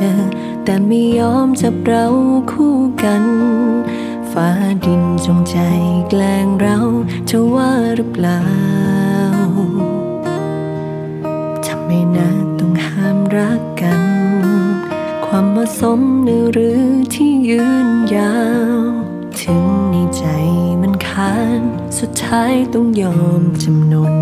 เจอ แต่ไม่ยอมจับเราคู่กัน ฟ้าดินจงใจแกล้งเราจะว่าหรือเปล่าทำไมนะต้องห้ามรักกัน ความเหมาะสมหรือหรือที่ยืนยาว ถึงในใจมันขาดสุดท้ายต้องยอมจำนน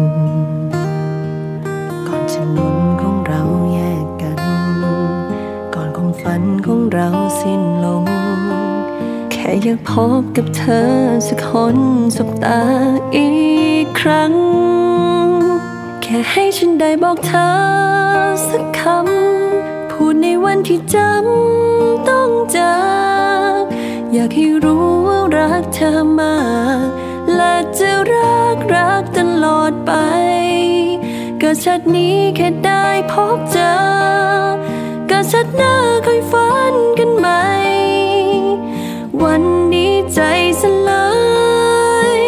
เราสิ้นลง แค่อยากพบกับเธอสักคนสบตาอีกครั้ง แค่ให้ฉันได้บอกเธอสักคำ พูดในวันที่จำต้องจากอยากให้รู้ว่ารักเธอมาก และจะรักรักตลอดไป ก็ชาตินี้แค่ได้พบเจอ ชาติหน้าค่อยฝันกันใหม่ วันนี้ใจสลาย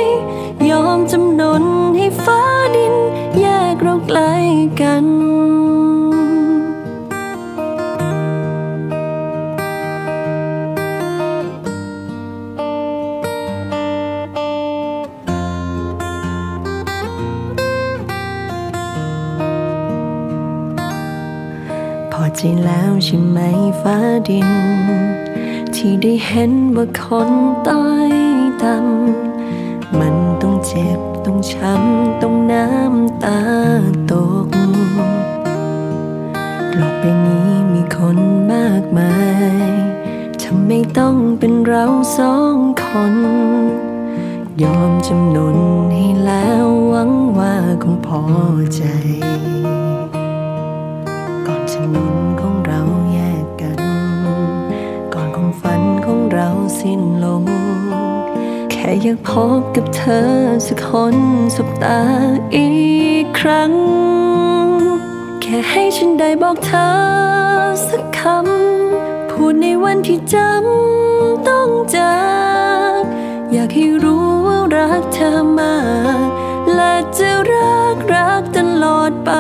ยอมจำนนให้ฟ้าดิน แยกเราไกลกันพอใจแล้ว ช่ไหมฟ้าดิน ที่ได้เห็นว่าคนต้อยต่ำมันต้องเจ็บต้องช้ำต้องน้ำตาตกโลกใบนี้มีคนมากมายทำไมต้องเป็นเราสองคน ยอมจำนนให้แล้วหวังว่าคงพอใจ ก่อนถนนของ ของเราสิ้นลง แค่อยากพบกับเธอสักคนสบตาอีกครั้ง แค่ให้ฉันได้บอกเธอสักคำ พูดในวันที่จำต้องจากอยากให้รู้ว่ารักเธอมากและจะรักรักตลอดไป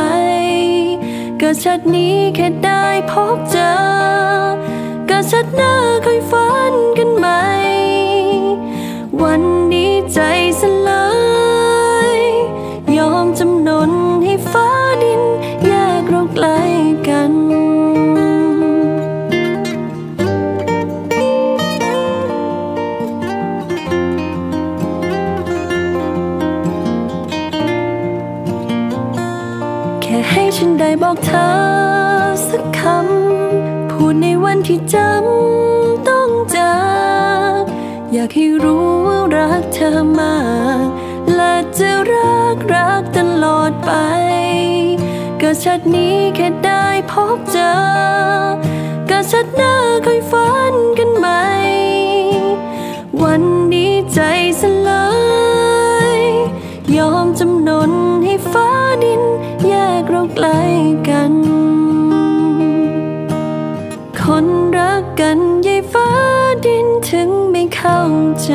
ก็ชาตินี้แค่ได้พบเจอ ชัดหน้าค่อยฝันกันใหม่ วันนี้ใจสลาตินี้แค่ได้พบเจอก็ชาติหน้าค่อยฝันกันใหม่ วันนี้ใจสลาย ยอมจำนนให้ฟ้าดิน แยกเราไกลกัน คนรักกันยายฟ้าดินถึงไม่เข้าใจ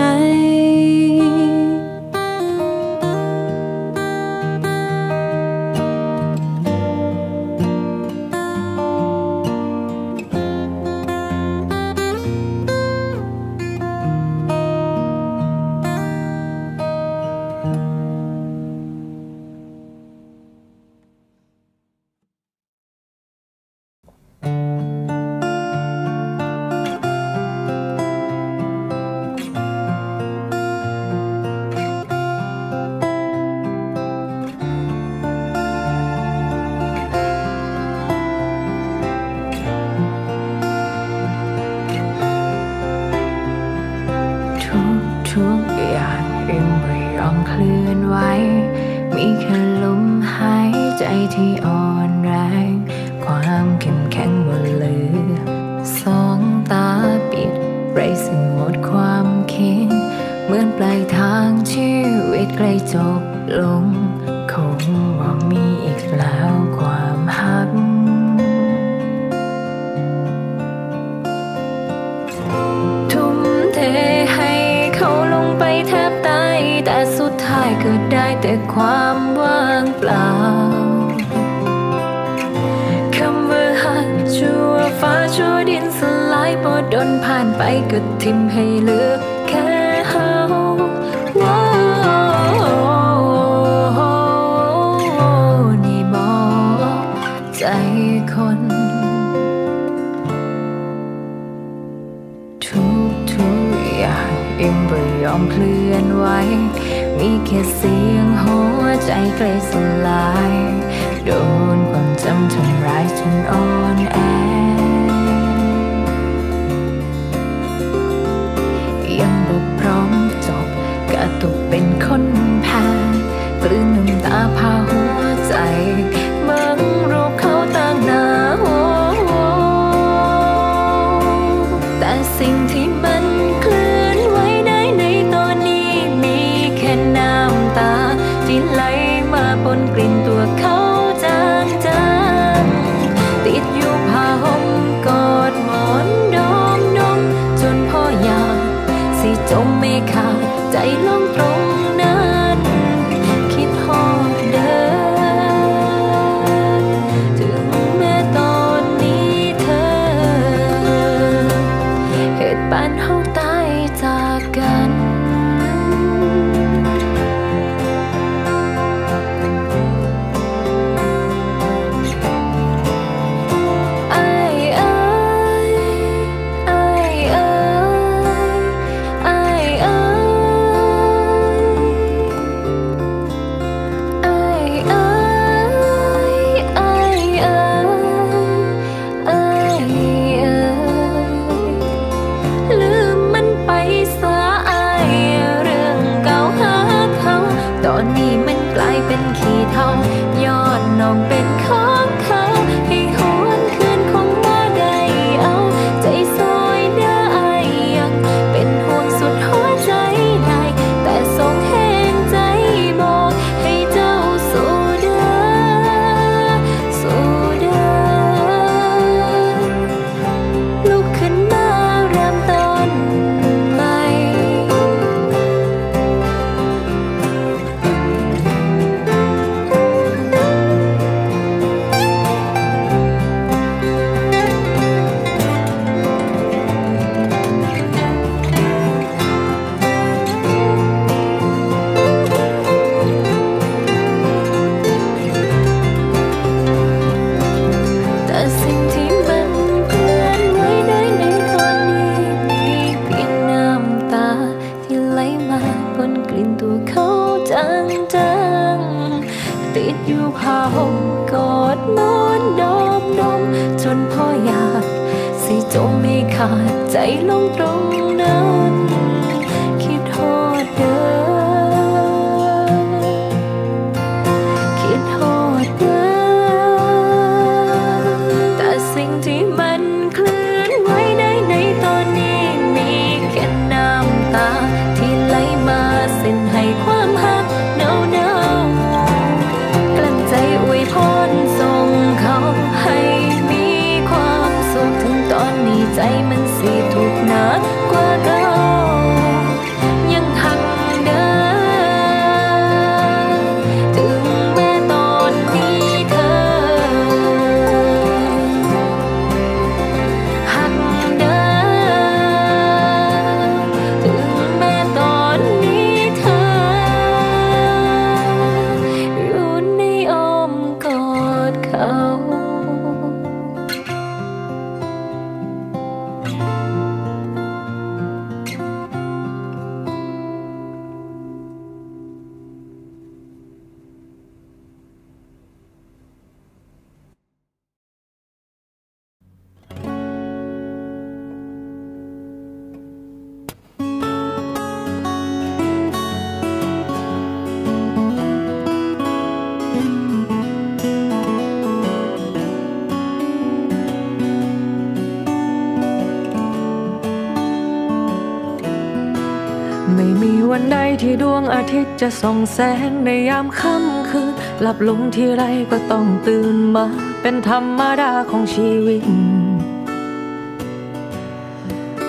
จะส่องแสงในยามค่ำคืน หลับลงที่ไรก็ต้องตื่นมา เป็นธรรมดาของชีวิต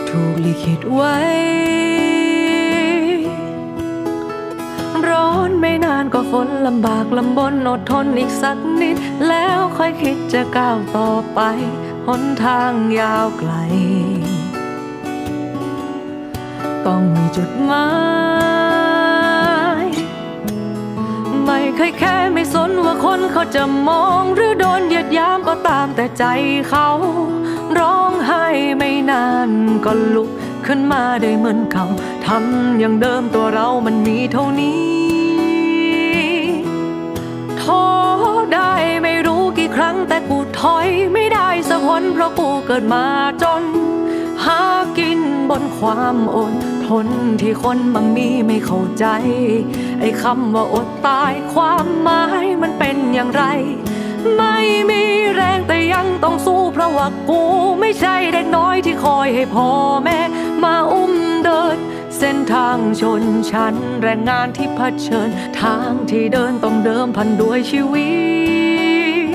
ถูกลิขิตไว้ ร้อนไม่นานก็ฝนลำบากลำบนอดทนอีกสักนิด แล้วค่อยคิดจะก้าวต่อไป หนทางยาวไกล ต้องมีจุดหมาย เคยแค่ไม่สนว่าคนเขาจะมองหรือโดนเหยียดยามก็ตามแต่ใจเขา ร้องไห้ไม่นานก็ลุกขึ้นมาได้เหมือนเขาทำอย่างเดิมตัวเรามันมีเท่านี้ท้อได้ไม่รู้กี่ครั้งแต่กูถอยไม่ได้สักคนเพราะกูเกิดมาจน หากินบนความอดทนที่คนบางมีไม่เข้าใจ ไอ้คำว่าอดตายความหมายมันเป็นอย่างไร ไม่มีแรงแต่ยังต้องสู้เพราะว่ากู ไม่ใช่เด็กน้อยที่คอยให้พ่อแม่ มาอุ้มเดิน เส้นทางชนชั้นแรงงานที่เผชิญ ทางที่เดินต้องเดิมพันด้วยชีวิต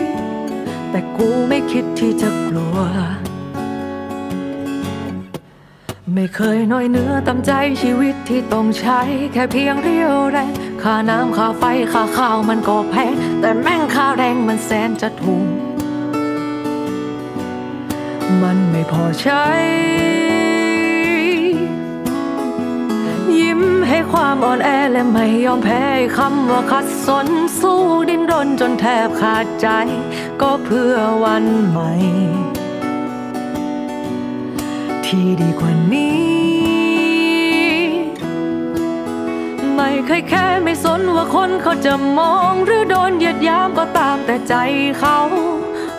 แต่กูไม่คิดที่จะกลัว ไม่เคยน้อยเนื้อตำใจชีวิต ที่ต้องใช้แค่เพียงเรียวแรงค่าน้ำค่าไฟค่าข้าวมันก็แพง แต่แม่งค่าแรงมันแสนจะถูกมันไม่พอใช้ ยิ้มให้ความอ่อนแอและไม่ยอมแพ้คำว่าคัดสนสู้ดิ้นรนจนแทบขาดใจ ก็เพื่อวันใหม่ ที่ดีกว่านี้ เคยแค่ไม่สนว่าคนเขาจะมองหรือโดนเหยียดยามก็ตามแต่ใจเขา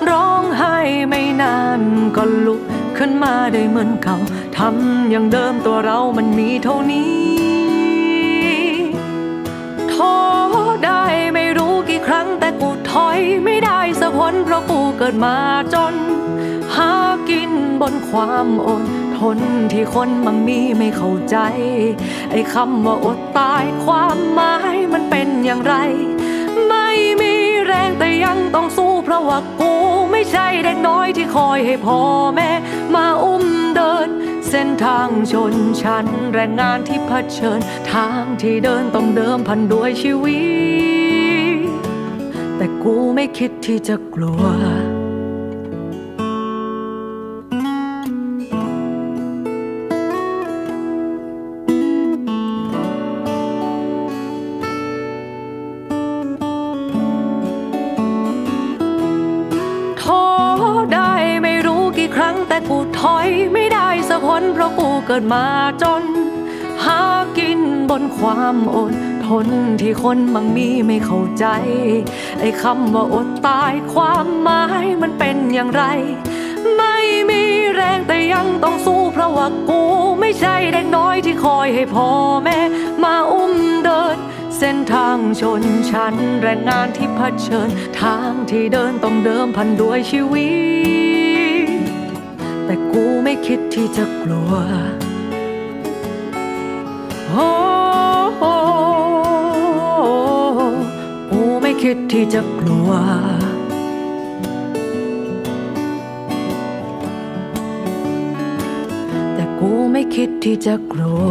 ร้องไห้ไม่นานก็ลุกขึ้นมาได้เหมือนเขาทำอย่างเดิมตัวเรามันมีเท่านี้ท้อได้ไม่รู้กี่ครั้งแต่กูถอยไม่ได้สักคนเพราะกูเกิดมาจน หากินบนความอด ทนที่คนมันมีไม่เข้าใจ ไอ้คำว่าอดตายความหมายมันเป็นอย่างไร ไม่มีแรงแต่ยังต้องสู้เพราะว่ากูไม่ใช่เด็กน้อยที่คอยให้พ่อแม่ มาอุ้มเดิน เส้นทางชนชั้นแรงงานที่เผชิญ ทางที่เดินต้องเดิมพันด้วยชีวิต แต่กูไม่คิดที่จะกลัว กูเกิดมาจน หากินบนความอดทนที่คนบางมีไม่เข้าใจ ไอ้คำว่าอดตายความหมายมันเป็นอย่างไร ไม่มีแรงแต่ยังต้องสู้เพราะว่ากูไม่ใช่เด็กน้อยที่คอยให้พ่อแม่มาอุ้มเดินเส้นทางชนชั้นแรงงานที่เผชิญ ทางที่เดินต้องเดิมพันด้วยชีวิต แต่กูไม่คิดที่จะกลัว โอ้กูไม่คิดที่จะกลัว แต่กูไม่คิดที่จะกลัว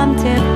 ค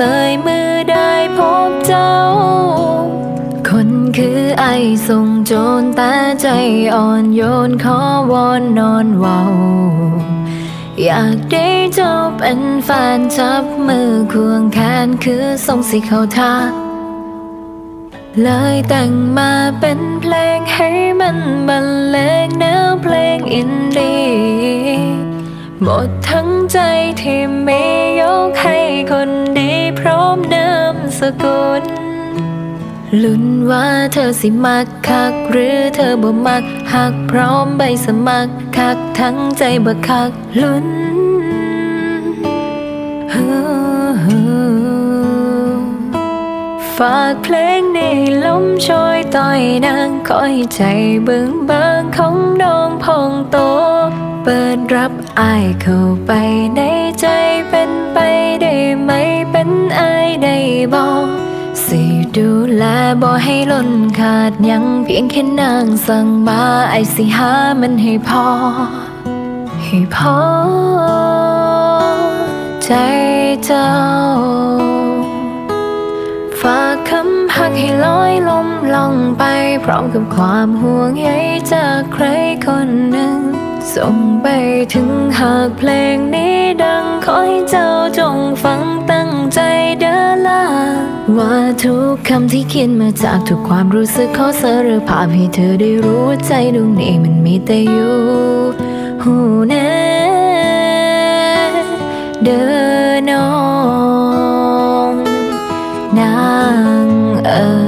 สยมือได้พบเจ้า คนคือไอส่งโจรแต่ใจอ่อนโยนขอวอนนอนเว้าอยากได้เจ้าเป็นแฟนจับมือควงแขนคือส่งสิเขาทาเลยแต่งมาเป็นเพลงให้มันบรรเลงแนวเพลงอินดี้ หมดทั้งใจที่ไมียกให้คนดีพร้อมนามสกุลลุ้นว่าเธอสิมักคัก หรือเธอบ่มักหักพร้อมใบสมัครคักทั้งใจบ่คักลุ้นฝากเพลงในลมช่วยต่อยนางคอยใจเบิ่งบางของน้องพองโต เปิดรับ อายเข้าไปในใจเป็นไปได้ไหมเป็นอายได้บอกสิดูแลบ่ให้ล้นขาดยังเพียงแค่นางสั่งมาไอสิหามันให้พอ ให้พอ ใจเจ้า ฝากคำหักให้ลอยลมลองไป พร้อมกับความห่วงใยจากใครคนหนึ่ง ส่งไปถึงหากเพลงนี้ดังขอให้เจ้าจงฟังตั้งใจเดินลาว่าทุกคำที่เขียนมาจากทุกความรู้สึกขอสารภาพให้เธอได้รู้ว่าใจดวงนี้มันมีแต่อยู่หูแน่เดินองนางเอ๋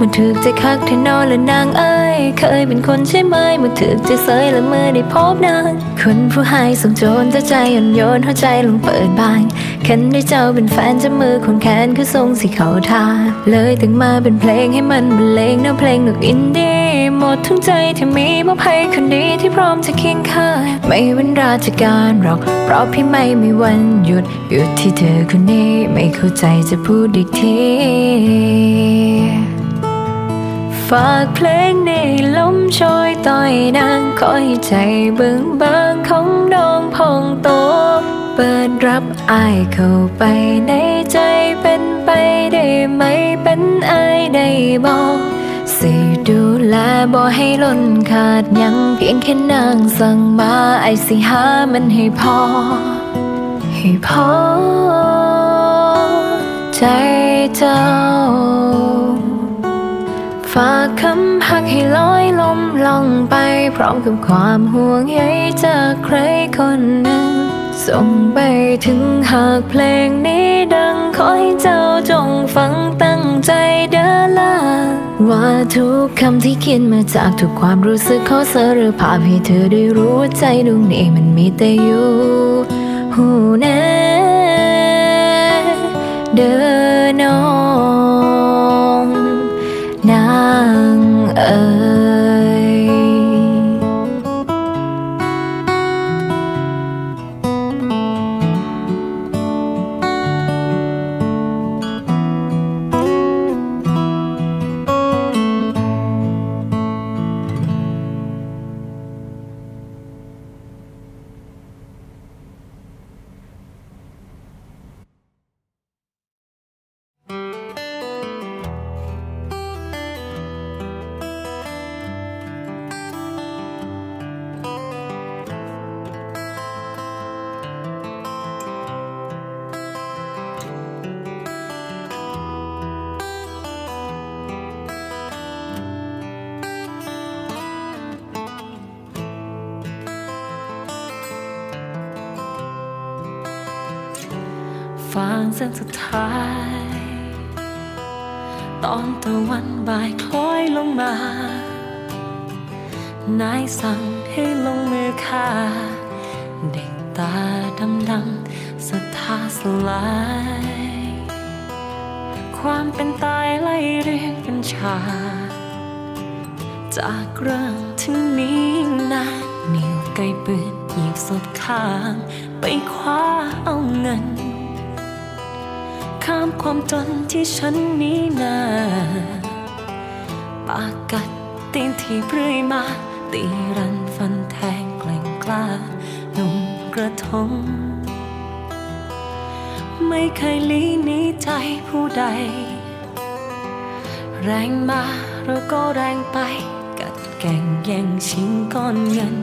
มันถึกใจคักแท่นอนและนางเอ้ยเคยเป็นคนใช่ไหมมันถึกใจเสยและเมื่อได้พบนางคนผู้ให้ส่งโจรแต่ใจอ่อนโยนหัวใจลงเปิดบางคันได้เจ้าเป็นแฟนจะมือคนแขนคือทรงสีเขาทาเลยแต่งมาเป็นเพลงให้มันบรรเลงแนวเพลงนกอินดี้หมดทั้งใจที่มีมอบให้คนดีที่พร้อมจะเคียงข้างไม่เว้นราชการหรอก เพราะพี่ไม่มีวันหยุดหยุดที่เธอคนนี้ไม่เข้าใจจะพูดอีกที ฝากเพลงในลมช่วยต่อยนางคอยใจเบิ่งบางของน้องพองโต เปิดรับอายเข้าไปในใจเป็นไปได้ไหมเป็นอายได้บอกสิดูแลบ่ให้ล้นขาดยังเพียงแค่นางสั่งมาไอสิหามันให้พอ ให้พอ ใจเจ้า ฝากคำหักให้ลอยลมล่องไป พร้อมกับความห่วงใยจากใครคนหนึ่ง ส่งไปถึงหากเพลงนี้ดังขอให้เจ้าจงฟังตั้งใจเดินลาว่าทุกคำที่เขียนมาจากทุกความรู้สึกขอสารภาพให้เธอได้รู้ว่าใจดวงนี้มันมีแต่อยู่หูแน่เดินน้อาางเส้นสุดท้าย ตอนตะวันบ่ายคล้อยลงมา นายสั่งให้ลงมือฆ่า เด็กตาดำดำๆศรัทธาสลาย ความเป็นตายไล่เรียงเป็นฉากจากเรื่องถึงนี้นานนิ้วไกลปืนหยิบสดข้าง ไปคว้าเอาเงินามความจนที่ฉันนี้นาปากกัดตีนที่เรื่อยมา ตีรันฟันแทงแกล่งกล้าหนุ่มกระทง ไม่เคยลีนี้ใจผู้ใด แรงมาเราก็แรงไป กัดแก่งแย่งชิงก้อนเงิน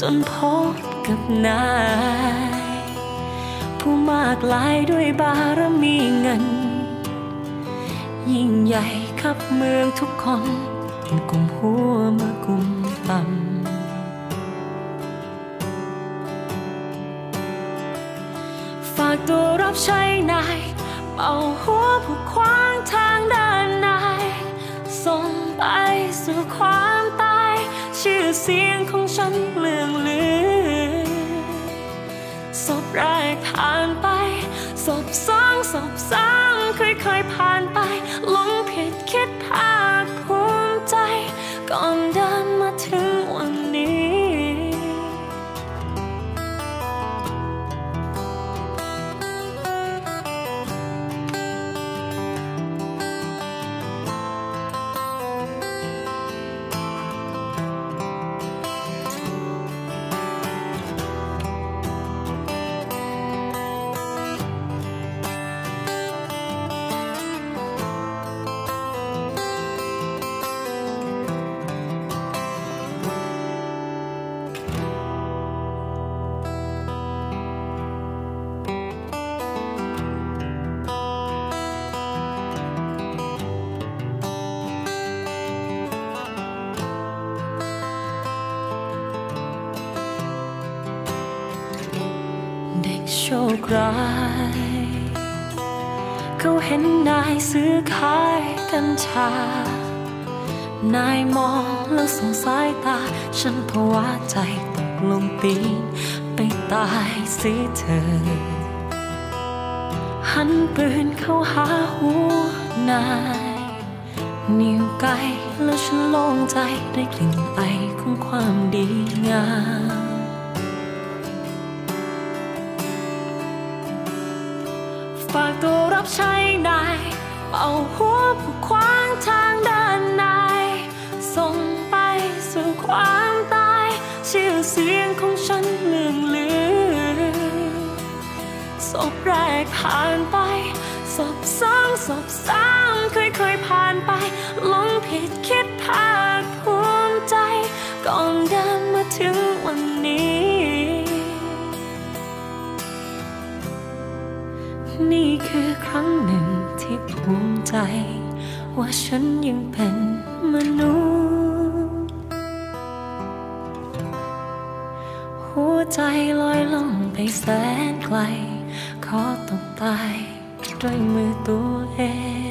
จนพบกับนาย มากลายด้วยบารมีเงิน ยิ่งใหญ่ขับเมืองทุกคนกุมหัวมากุมต่ำฝากตัวรับใช้นายเป่าหัวผู้ขวางทางเดินนายส่งไปสู่ความตาย ชื่อเสียงของฉันเลื่องลือ แรกผ่านไปศพสองศพสามค่อยๆผ่านไปหลงผิดคิดภาคภูมิใจก่อน มองแล้วสงสายตา ฉันภาวะใจตกลงตีนไปตายสิเธอ หันปืนเข้าหาหัวนายนิ้วไกลแล้วฉันโล่งใจได้กลิ่นไอของความดีงามฝากตัวรับใช้นายเป่าหัวผู้ขวางทาง ความตายชื่อเสียงของฉันเลื่องลือศพแรกผ่านไปศพสองศพสามค่อยผ่านไปหลงผิดคิดภาคภูมิใจ ก่อนเดินมาถึงวันนี้ นี่คือครั้งหนึ่งที่ภูมิใจ ว่าฉันยังเป็น ใจลอยล่องไปแสนไกล ขอต้องตายด้วยมือตัวเอง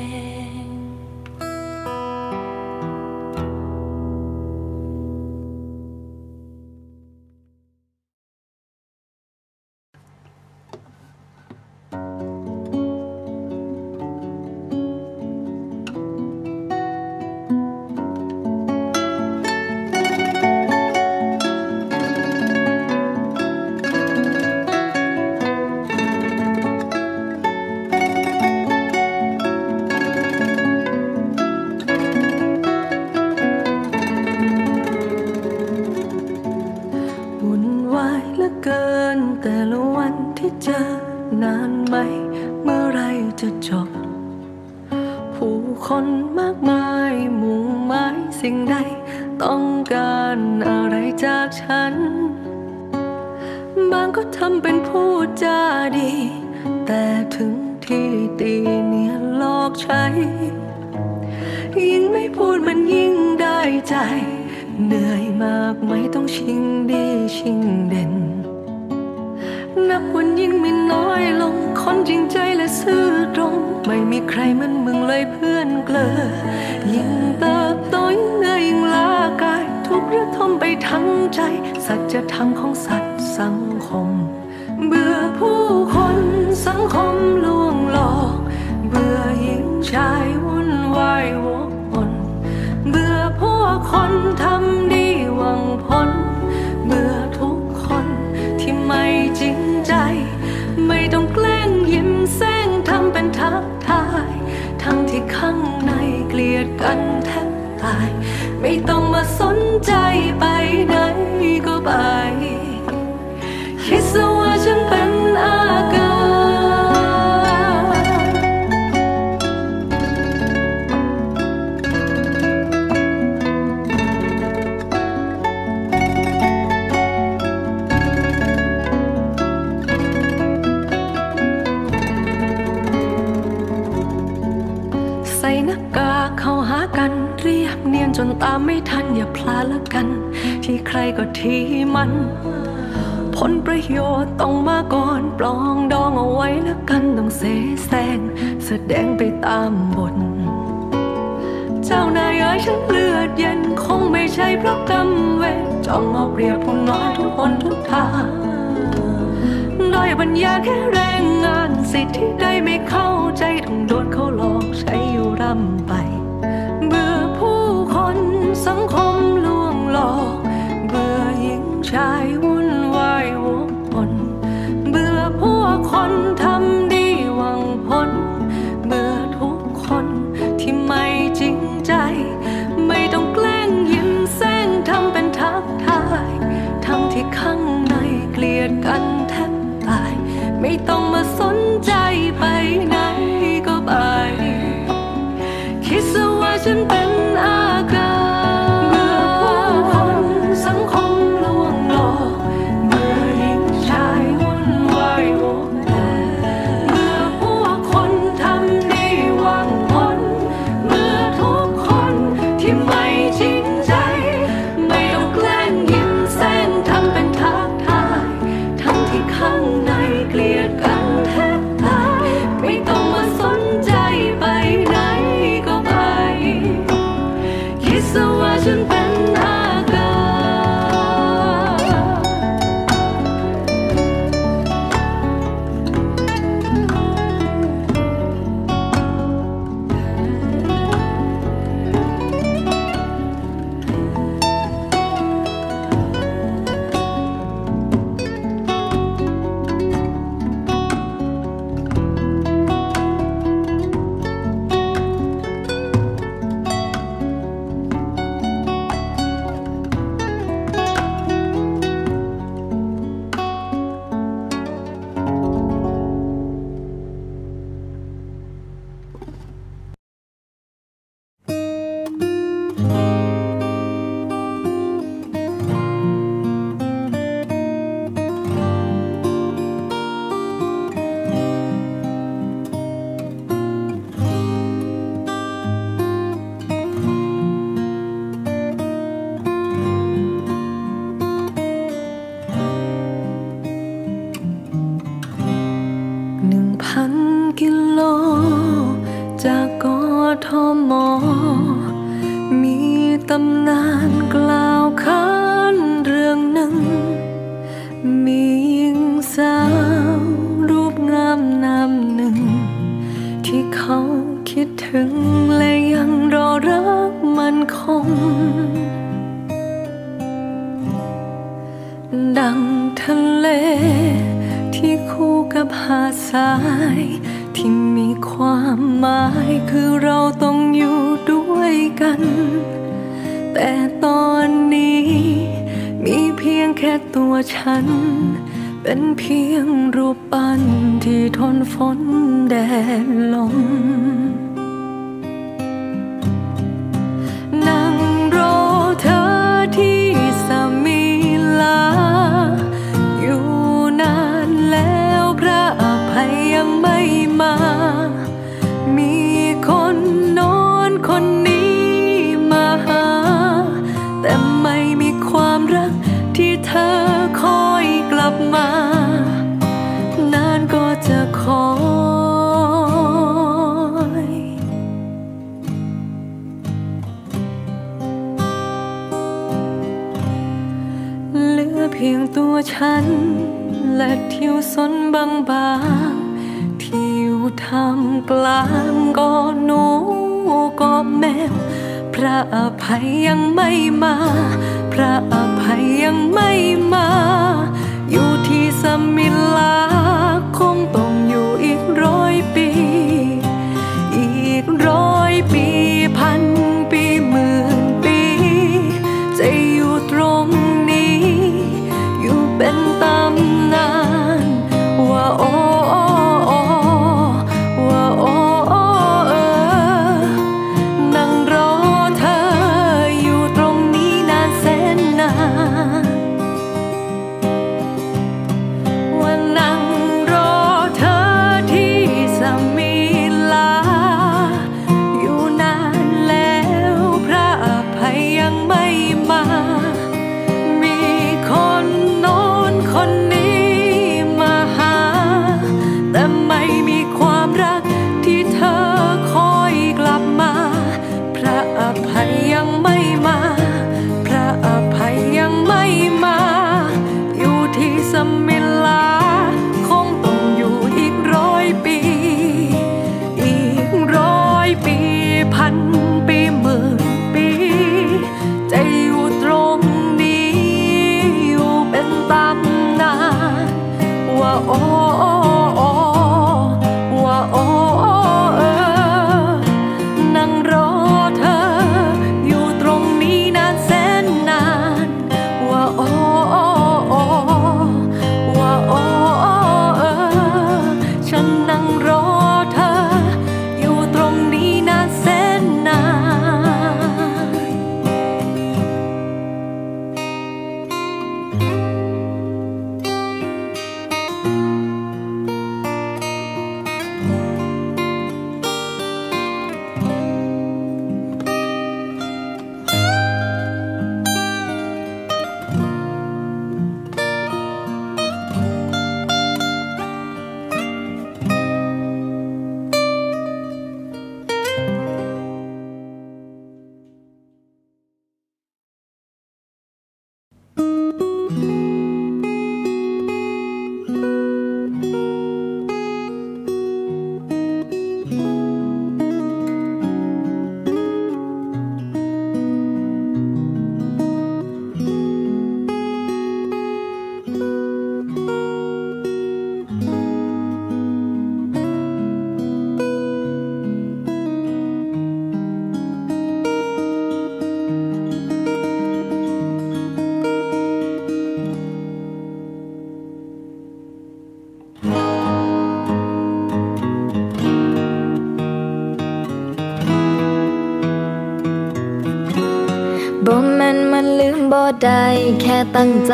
ตั้งใจ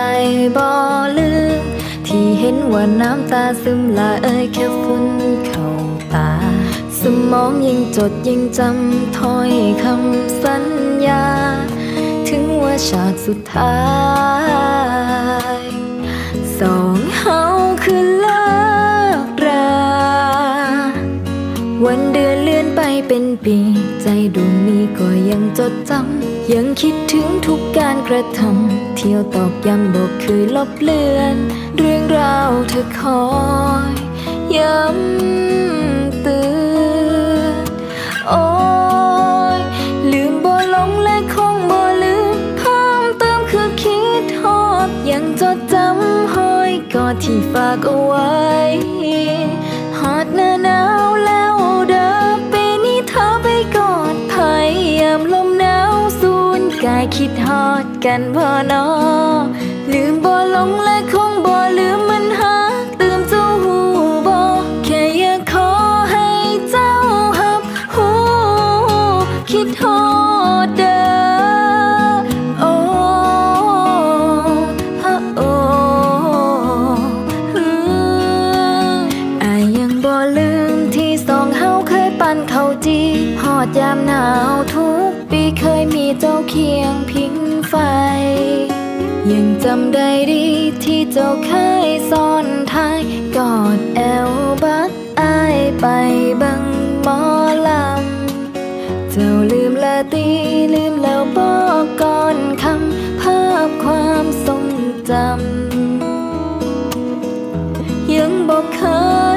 บ่ลืมที่เห็นว่าน้ำตาซึมละเอ่ยแค่ฝุ่นเข้าตา สมองยังจดยังจำถ้อยคำสัญญา ถึงว่าฉากสุดท้าย สองเฮาคือเลิกรา วันเดือนเลื่อนไปเป็นปี ใจดวงนี้ก็ยังจดจำยังคิดถึงทุกการกระทำ ที่ยวตอกย้ำบอกเคยลบเลือน เรื่องราวเธอคอย ย้ำเตือนโอ้ยลืมบ่หลงและคงบ่ลืมเพิ่มเติมคือคิดทอดยังจดจำห้อยกอดที่ฝากเอาไว้หอดหน้าหนาวแล้วเด้อปีนี้เธอไปกอดไผ่ยามลมหนาวสูนกายคิดฮอด กันบ่นอลืมบ่ลงและคงบ่ลืมมันหาตื่มเจ้าหูบ่แค่อยากขอให้เจ้าหับหูคิดฮอดเด้อโอ้โอ้อือายยังบ่ลืมที่สองเฮาเคยปั่นเขาวจีหอดยามหนาวทุกปีเคยมีเจ้าเคีย จำได้ดีที่เจ้าเคยซ่อนท้ายกอดแอวบักอายไปบังหมอลำ เจ้าลืมละตีลืมแล้วบอกก่อนคำภาพความทรงจำ ยังบอกเค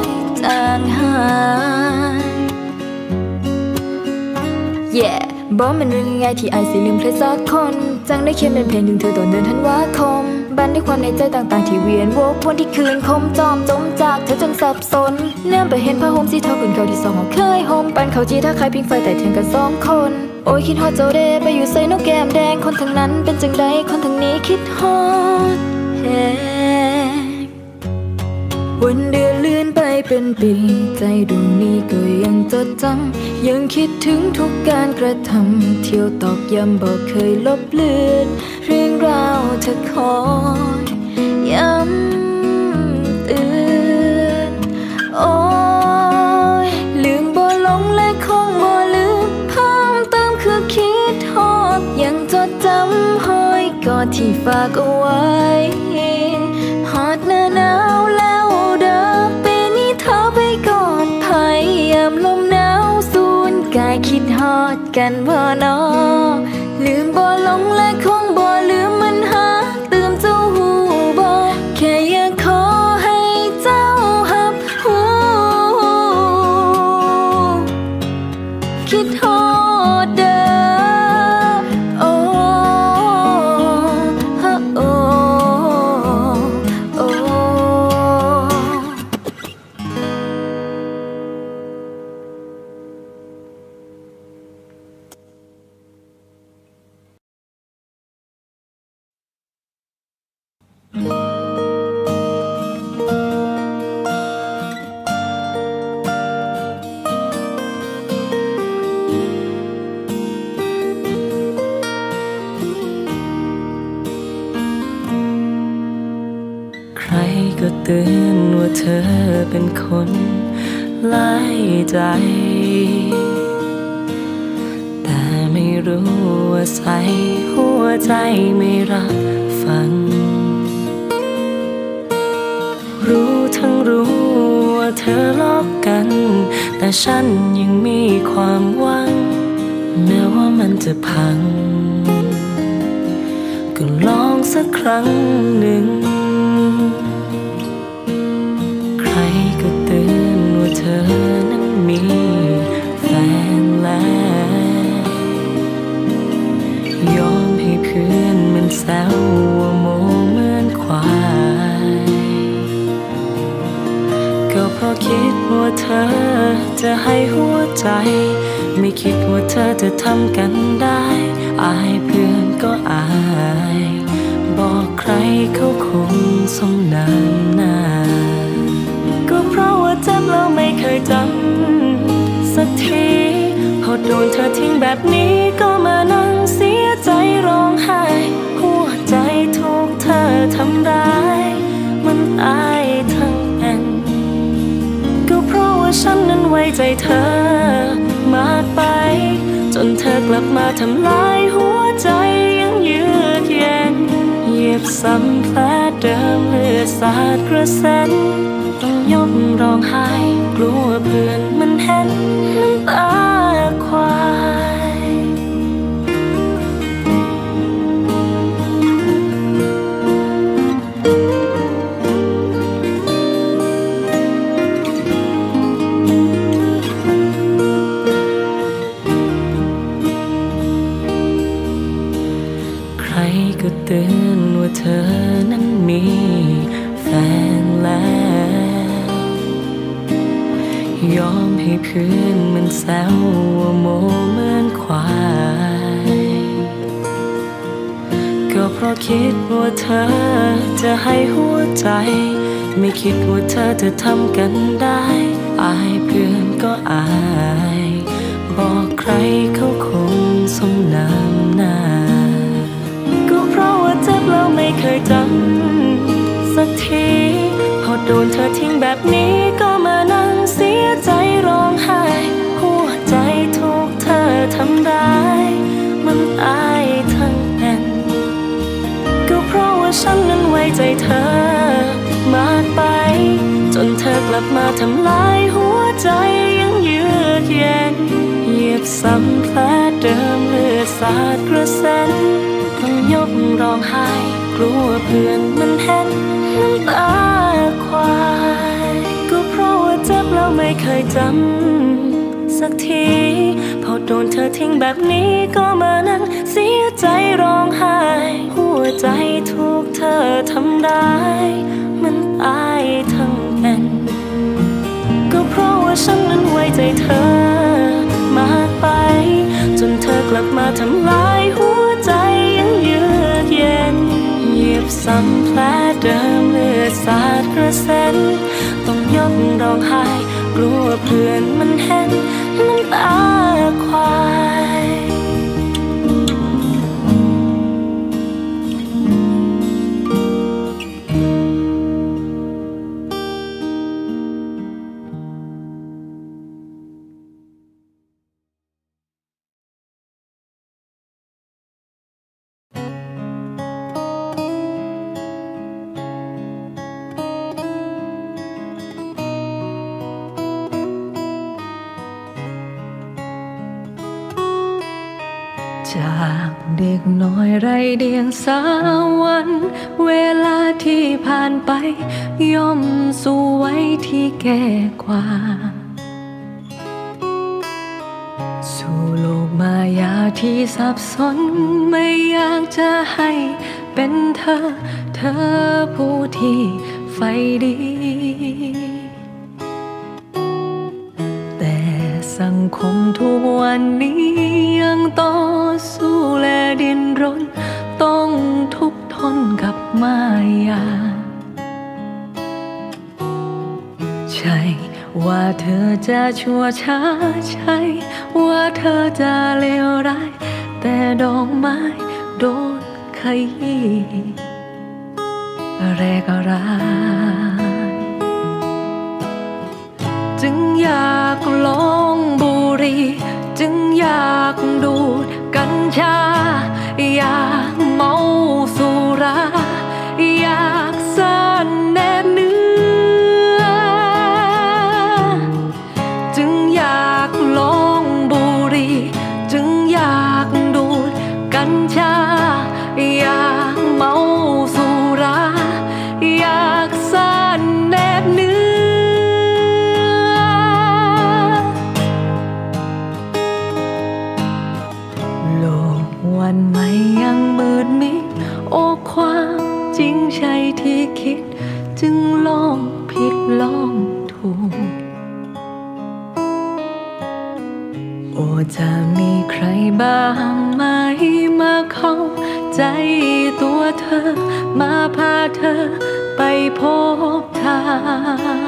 ยจางหาย Yeah บอกมันเรื่องง่ายที่ไอายสิลืมใครสักคน จังได้เขียนเป็นเพลงถึงเธอตอนเดือนธันวาคมบันด้วยความในใจต่างๆที่เวียนวกวนที่คืนคมจอมจมจากเธอจนสับสน เนื่องไปเห็นผ้าห่มสีเทาขึ้นเขาที่สองของเคยห่มปันเขาจีถ้าใครพิงไฟแต่เทียงกันสองคน โอ้ยคิดฮอดเจ้าเดไปอยู่ใส่นกแก้มแดงคนทางนั้นเป็นจังใดคนทางนี้คิดฮอดแฮงวันเดือน เป็นปีใจดวงนี้ก็ยังจดจำยังคิดถึงทุกการกระทำเที่ยวตอกย้ำบอกเคยลบเลือนเรื่องราวเธอคอยย้ำเตือนโอ้ยลืมบ่หลงและคงบ่ลืมเพิ่มเติมคือคิดทอดยังจดจำห้อยกอดที่ฝากเอาไว้ อดกั ใจ แต่ไม่รู้ว่าใส่หัวใจไม่รับฟัง รู้ทั้งรู้ว่าเธอลอกกัน แต่ฉันยังมีความหวัง แม้ว่ามันจะพัง ก็ลองสักครั้งหนึ่ง แซวว่าโมเหมือนควายก็เพราะคิดว่าเธอจะให้หัวใจ ไม่คิดว่าเธอจะทำกันได้ อายเพื่อนก็อาย บอกใครเขาคงสงน้ำหน้าก็เพราะว่าเจ็บแล้วไม่เคยจำสักทีพอโดนเธอทิ้งแบบนี้ก็มานั่งเสียใจร้องไห้ ทำร้ายมันอายทั้งเป็นก็เพราะว่าฉันนั้นไว้ใจเธอมากไป จนเธอกลับมาทำลายหัวใจยังเยือกเย็นเหยียบซ้ำแผลเดิมเลือดสาดกระเซ็นต้องยกร้องไห้กลัวเพื่อน มให้เพื่อนมันแซวว่าโมเหมือนควาย ก็เพราะคิดว่าเธอจะให้หัวใจ ไม่คิดว่าเธอจะทำกันได้ อายเพื่อนก็อาย บอกใครเขาคงสมน้ำหน้า ก็เพราะว่าเจ็บแล้วไม่เคยจำสักที พอโดนเธอทิ้งแบบนี้ มาทำลายหัวใจยังเยือกเย็นเหยียบซ้ำแผลเดิมเลือดสาดกระเซ็นต้องยกร้องไห้กลัวเพื่อนมันเห็นน้ำตาควายก็เพราะว่าเจ็บแล้วไม่เคยจำสักที พอโดนเธอทิ้งแบบนี้ก็มานั่งเสียใจร้องไห้ หัวใจถูกเธอทำร้ายมันอายทั้ง ฉันนั้นไว้ใจเธอ มากไป จนเธอกลับมาทำลายหัวใจยังเยือกเย็นเหยียบซ้ำแผลเดิมเลือดสาดกระเซ็นต้องยกร้องไห้กลัวเพื่อนมันเห็นน้ำตาควาย เดียงสาวัน เวลาที่ผ่านไป ย่อมสู้ไว้ที่แก่กว่า สู่โลกมายาที่สับสน ไม่อยากจะให้เป็นเธอ เธอผู้ที่ไฟดีแต่สังคมทุกวันนี้ยังต่อสู้และดิ้นรน ต้องทุกขทนกับมายา ใช่ว่าเธอจะชั่วช้าใช่ว่าเธอจะเลวร้าย แต่ดอกไม้โดนขยี้แรกรายจึงอยากลองบุรี จึงอยากดูดกัญชา อยากเมาสุราอยากเสน บ้างไหมมาเข้าใจตัวเธอ มาพาเธอไปพบทางจึงอยาก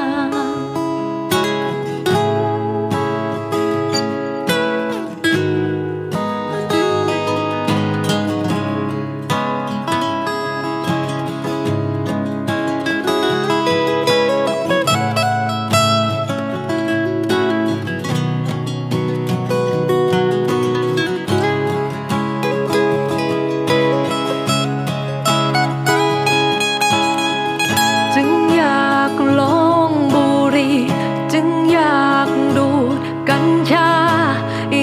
ลอง 呀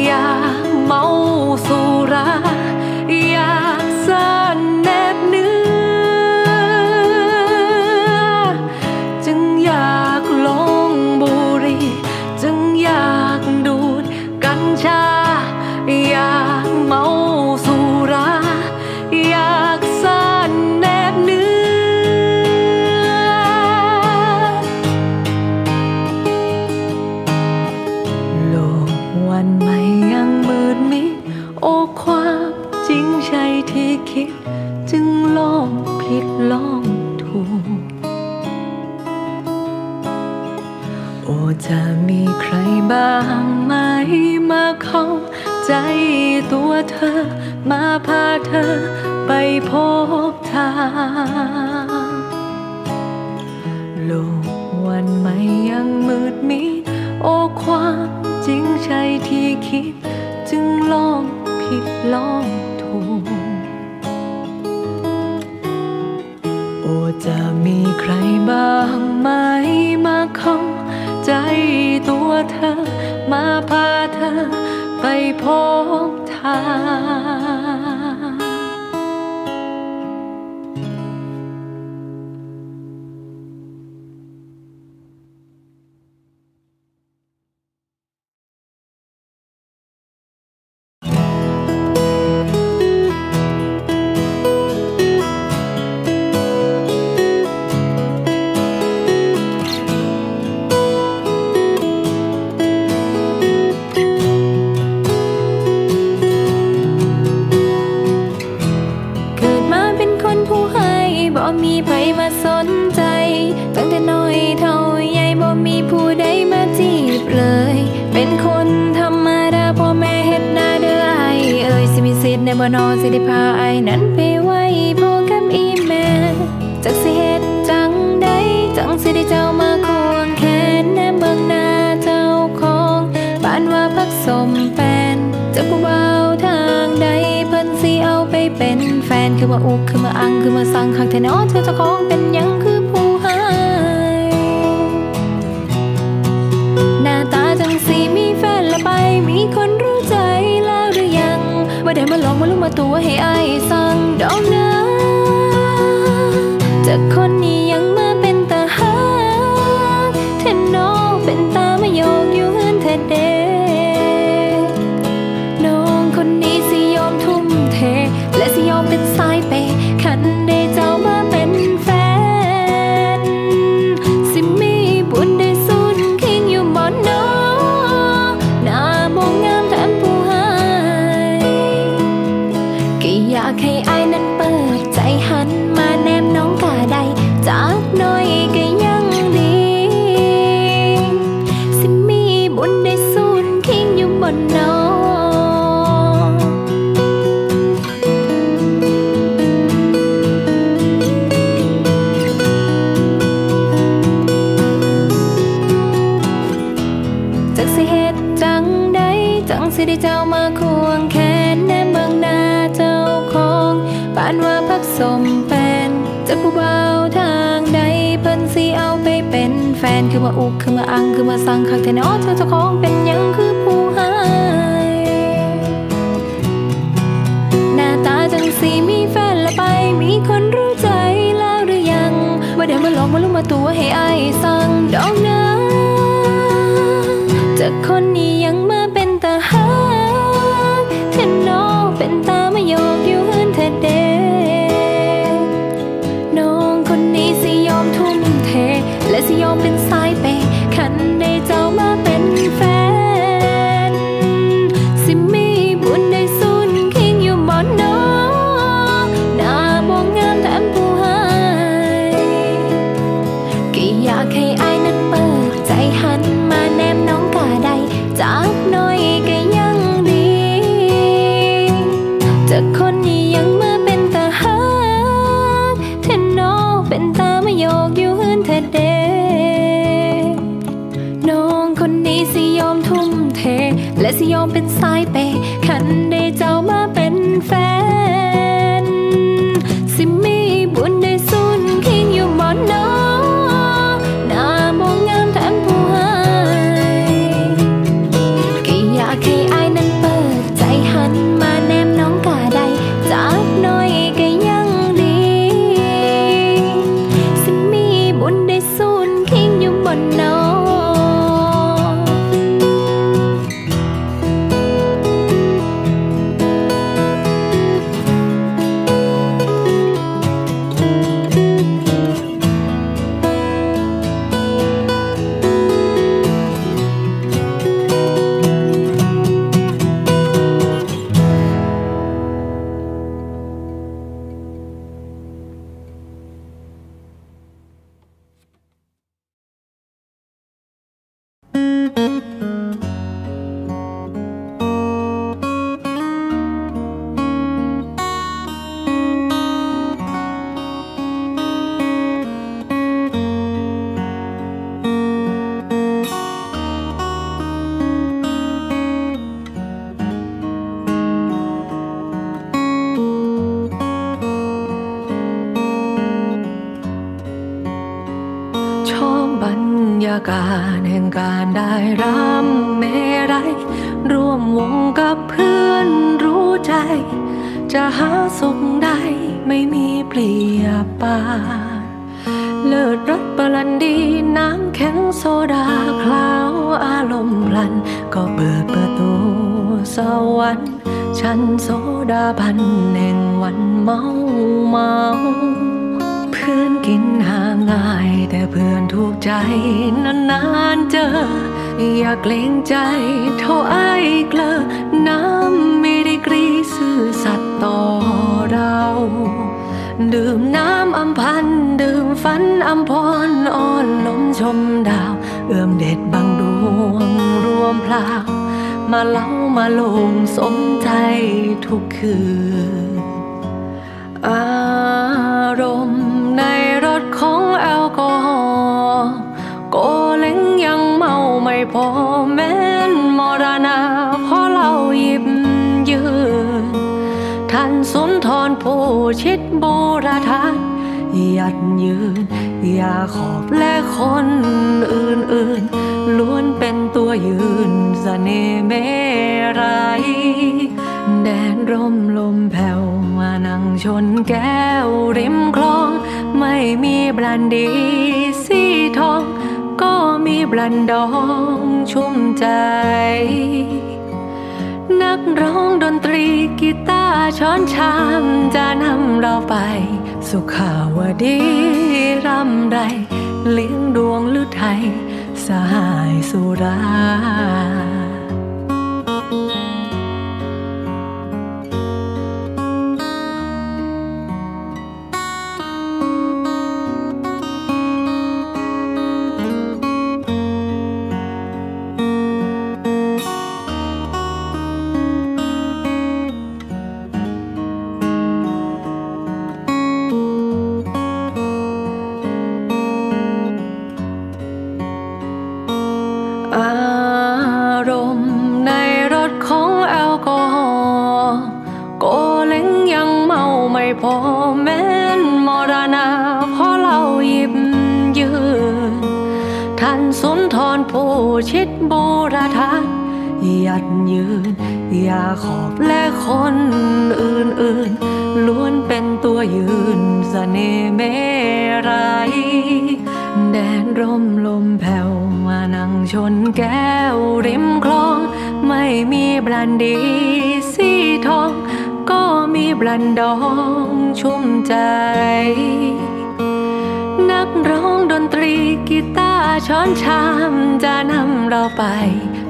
呀毛苏 พาเธอไปพบทางโลกวันไม่ยังมืดมิดโอความจริงใจที่คิด จึงลองผิดลองถูกโอจะมีใครบ้างไหมมาเข้าใจตัวเธอ มาพาเธอไปพบทาง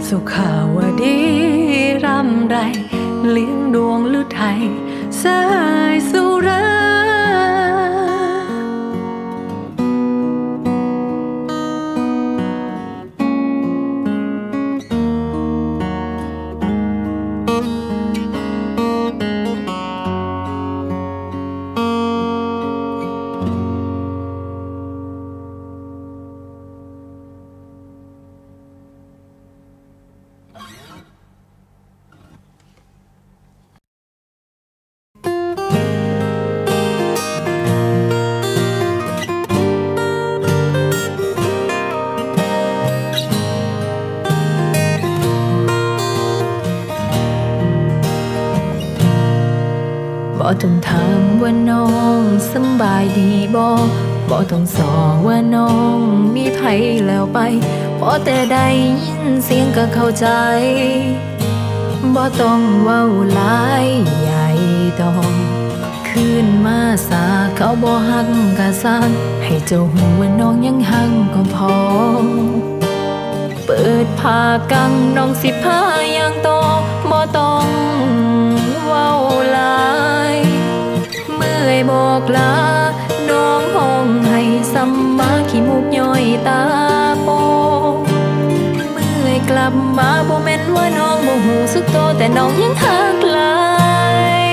走开。 เข้าใจบ่ต้องเว้าหลายใหญ่ดองคืนมาสาเขาบ่หักกะซันให้เจ้าหูว่าน้องยังหังก็พอ เปิดผ้ากังน้องสิผ้ายังโตบ่ต้องเว้าหลายเมื่อยบอกลาน้องห้องให้สัมมาขี้มุกย่อยตาับมาบ่แม่นว่าน้องบ่หูสึกโตแต่น้องยังทักหลาย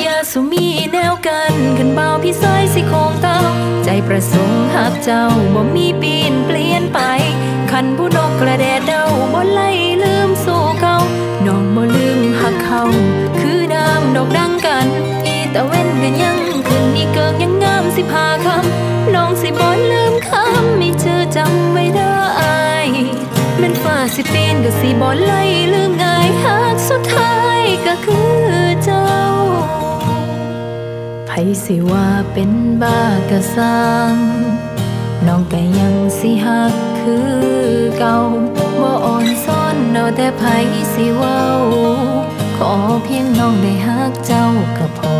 อย่าสุมีแนวกันกันเบาพี่ซอยสิคงเต้าใจประสงค์หักเจ้าบ่มีปีนเปลี่ยนไปคันผู้นกกระแดดเดาบ่ไล่ลืมสู่เขาน้องบ่ลืมหักเขาคือน้มดอกดังกัน อีตะเว้นกันยังขึ้นอีเกิกยังงามสิพาคำน้องสิบ่ลืมคำไม่เจอจำไว้ได้ ก็สิบ่ไล่ลืมง่ายหากสุดท้ายก็คือเจ้าไผสิว่าเป็นบ้ากะสร้างน้องก็ยังสิหักคือเก่าบ่อ่อนซ้อนเอาแต่ไผสิเว้าขอเพียงน้องได้หักเจ้าก็พอ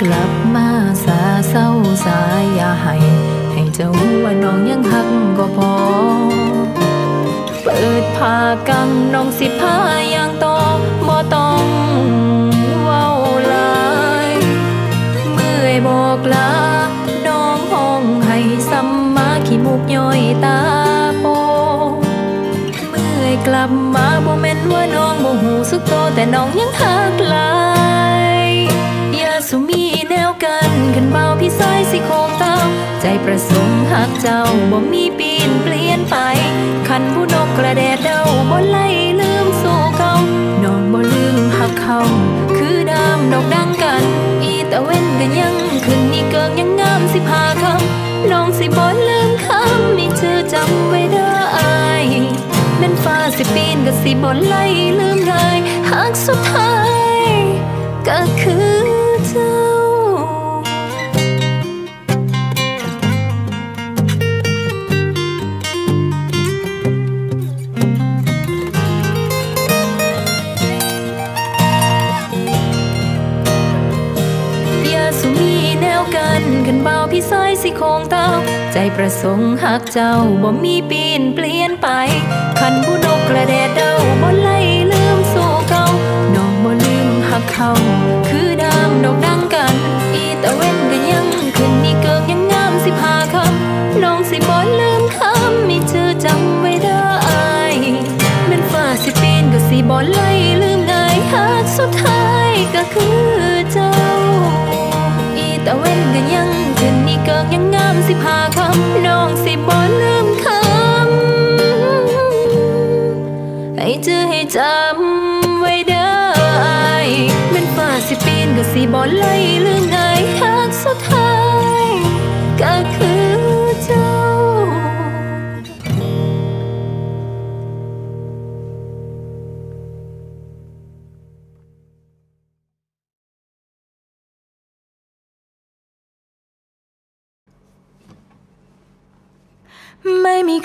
กลับมาสาเศร้าสายอย่าให้ ให้เจ้าว่าน้องยังหักก็พอ เปิดผ้ากังน้องสิผ้าอย่างต่อบ่ต้องเว้าลายเมื่อยบอกลาน้องห้องให้ซ้ำมาขี้มุกย่อยตาโปเมื่อยกลับมาบ่แม่นว่าน้องบ่หูสึกโตแต่น้องยังหักลายอย่าสุมีแนวกันกันเบาพี่สายสิโคงเต้าใจประสง หักเจ้าบ่มีปีนเปลี่ยนไปคันผู้นกกระแดดเดาบ่ไล่ลืมสู่เก่าน้องบ่ลืมหักเขาคือดามดอกดังกัน อีตะเว้นกันยังขึ้นนี่เกิงยังงามสิพาคำน้องสิบ่ลืมคำมีเธอจำไว้ได้แม่นฟ้าสิปีนก็สิบ่ไล่ลืมได้หากสุดท้ายก็คือ ใจประสงค์หักเจ้าบ่มีปีนเปลี่ยนไปคันผู้นกกระแดดเดาบ่ไล่ลืมสู่เก่าน้องบ่ลืมหักเขาคือดามดอกดังกัน อีตะเว้นก็ยังขึ้นนี่เกิงยังงามสิพาคำน้องสิบ่ลืมคำมีเธอจำไว้ได้แม่นฟ้าสิปีนก็สิบ่ไล่ลืมง่ายหากสุดท้ายก็คือเจ้า อีตะเว้นก็ยัง เกิกยังงามสิพาคำน้องสิบ่ลืมคำให้เจอให้จำไว้ได้เป็นฝ่าสิปีนก็สิบ่ไล่ลืมง่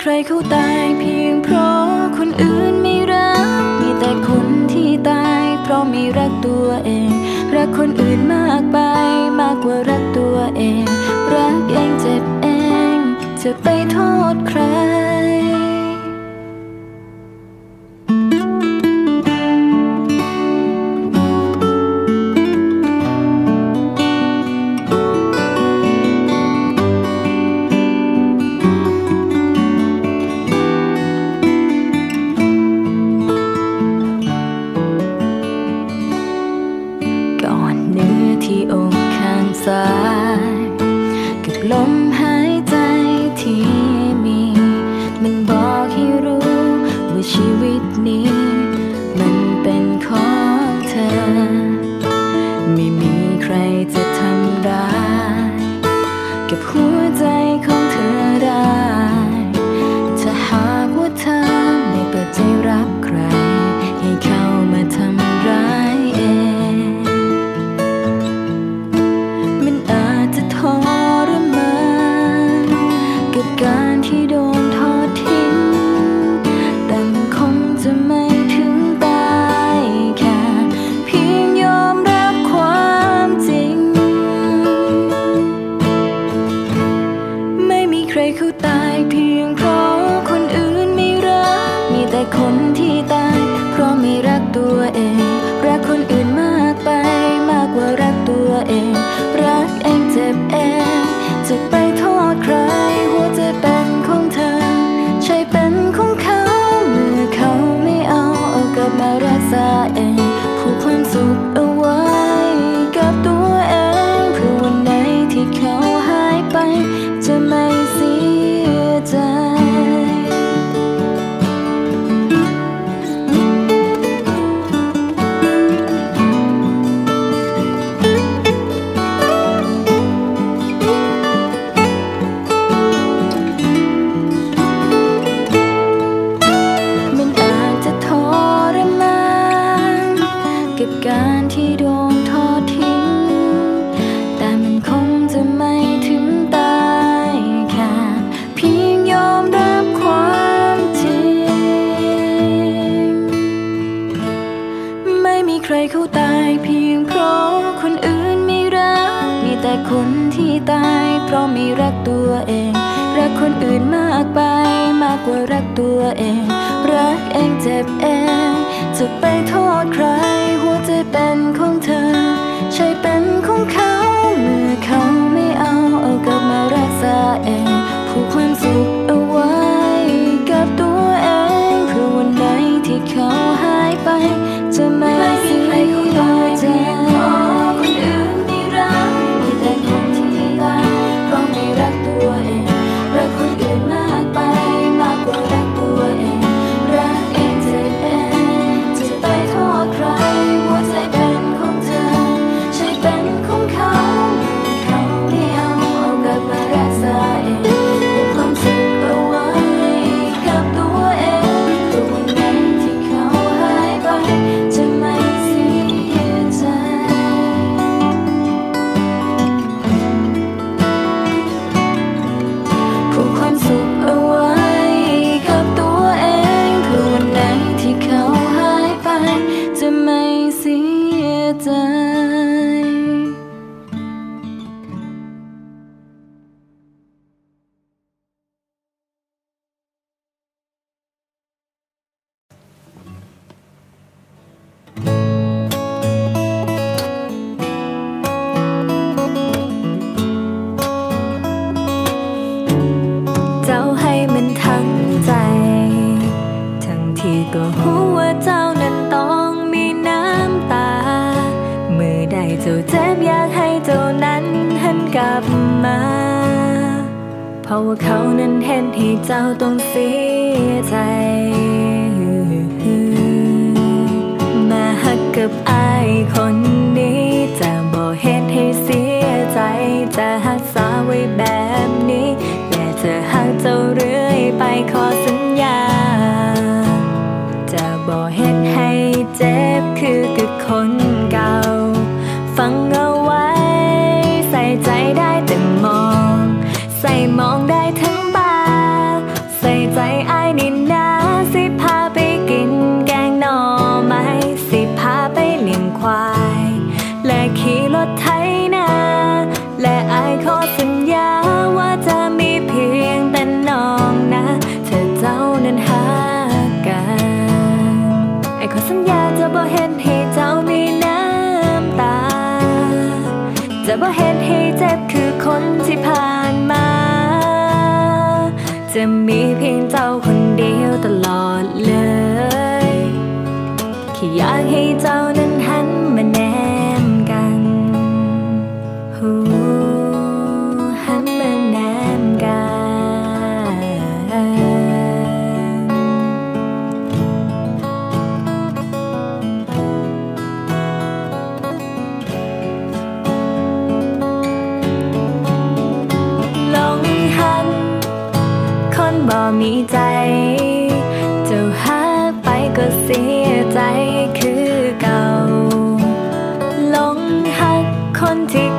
ใครเขาตายเพียงเพราะคนอื่นไม่รัก มีแต่คนที่ตายเพราะไม่รักตัวเอง รักคนอื่นมากไปมากกว่ารักตัวเอง รักเองเจ็บเอง จะไปโทษใคร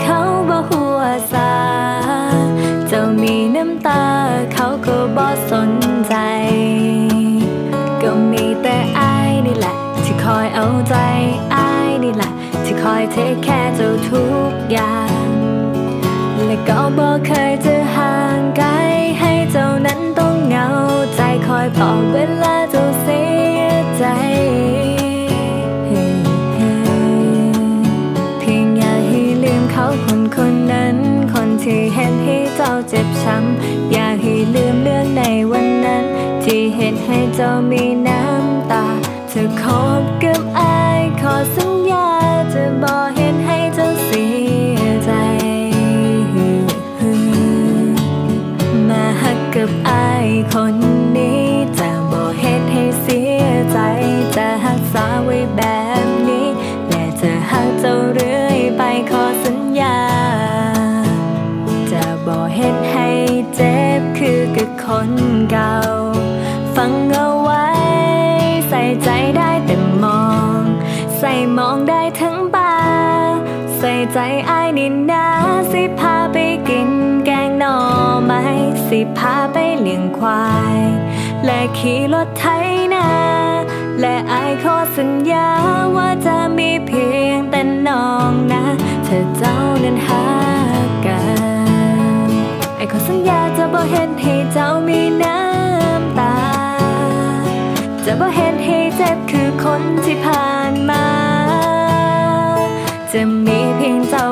เขาบ่หัวซาจ้มีน้ำตาเขาก็บ่สนใจ ก็มีแต่อายนี่ละ ที่คอยเอาใจอายนี่ละ ที่คอยเทคแค่เจ้าทุกอย่าง และก็บ่เคยจะห่างไกลให้เจ้านั้นต้องเหงาใจคอยบอกเวลา จะมีน้ำตา เธอคบกับไอขอสัญญาจะบอกเห็นให้เธอเสียใจ มาหักกับไอคนนี้จะบอกเห็นให้เสียใจ จะหักษาไว้แบบนี้แต่จะหักเจ้าเรื่อยไปขอสัญญา จะบอกเห็นให้เจ็บคือกับคนเก่า ใส่มองได้ทั้งบาใส่ใจไอ้ยนินนาสิพาไปกินแกงหน่อไม้สิพาไปเลี้ยงควาย และขี่รถไถนาและไอ้ขอสัญญาว่าจะมีเพียงแต่น้องนะ เธอเจ้านั้นหากันไอ้ขอสัญญาจะบ่เห็นให้เจ้ามีน้ำตา จะบ่เห็นให้เจ็บคือคนที่ผ่านมา จะมีเพียงเจ้า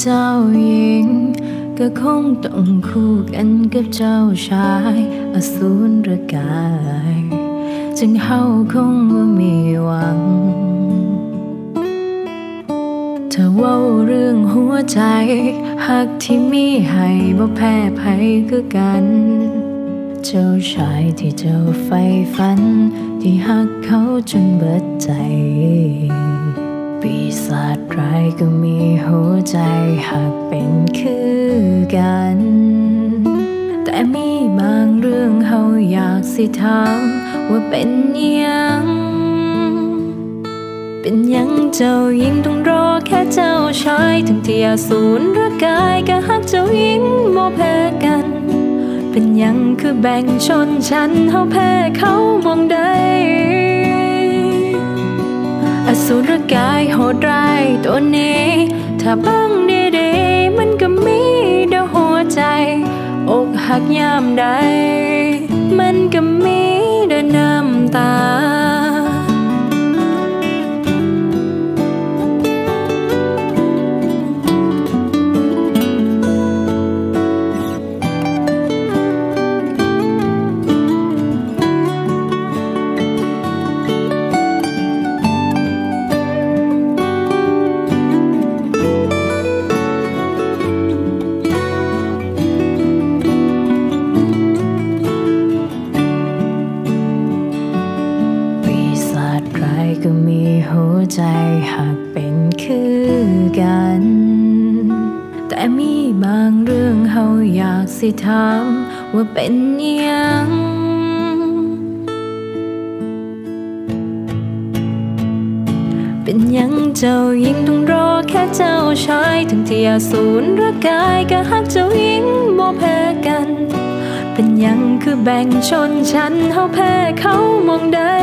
เจ้าหญิง ก็คงต้องคู่กันกับเจ้าชายอสูรกาย จึงเฮาคงว่ามีหวังเธอว่าเรื่องหัวใจหักที่มีให้บ่แพ้ภัยคือกัน เจ้าชายที่เจ้าใฝ่ฝัน ที่หักเขาจนเบิดใจ ปีศาจร้ายก็มีหัวใจหักเป็นคือกัน แต่มีบางเรื่องเฮาอยากสิถามว่าเป็นยัง เป็นยังเจ้าหญิงต้องรอแค่เจ้าชายถึงที่อาสูรร่างกายก็หักเจ้าหญิงบ่แพ้กัน เป็นยังคือแบ่งชนชั้นเฮาแพ้เขามองได้ สูรกายโหดร้ายตัวนี้ ถ้าบังดีๆมันก็มีเดยวหัวใจ อกหักยามใด มันก็มีเดยวน้ำตา ก็มีหัวใจหักเป็นคือกัน แต่มีบางเรื่องเฮาอยากสิถามว่าเป็นยังเป็นยังเจ้าหญิงต้องรอแค่เจ้าชายถึงที่อาสูรร่างกายก็หักเจ้าหญิงบ่แพ้กัน เป็นยังคือแบ่งชนชั้นเฮาแพ้เขามองได้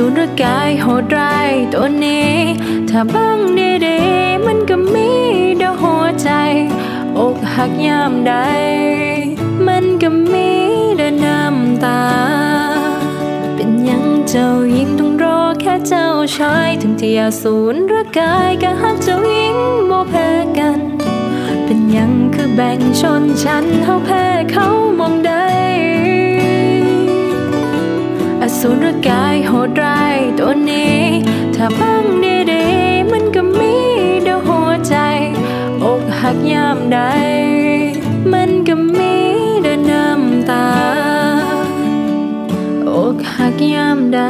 สูรกายโหดร้ายตัวนี้ ถ้าบังดีๆมันก็มีเดยวหัวใจ อกหักยามใด มันก็มีเดยวน้ำตา เป็นยังเจ้าหญิงต้องรอแค่เจ้าชายถึงที่อาสูรร่างกายก็หักเจ้าหญิงบ่แพ้กัน เป็นยังคือแบ่งชนชั้นเฮาแพ้เขามองได้ สูรกายโหดร้ายตัวนี้ ถ้าบังดีๆมันก็มีเดยวหัวใจ อกหักยามใด มันก็มีเดยวน้ำตา อกหักยามใด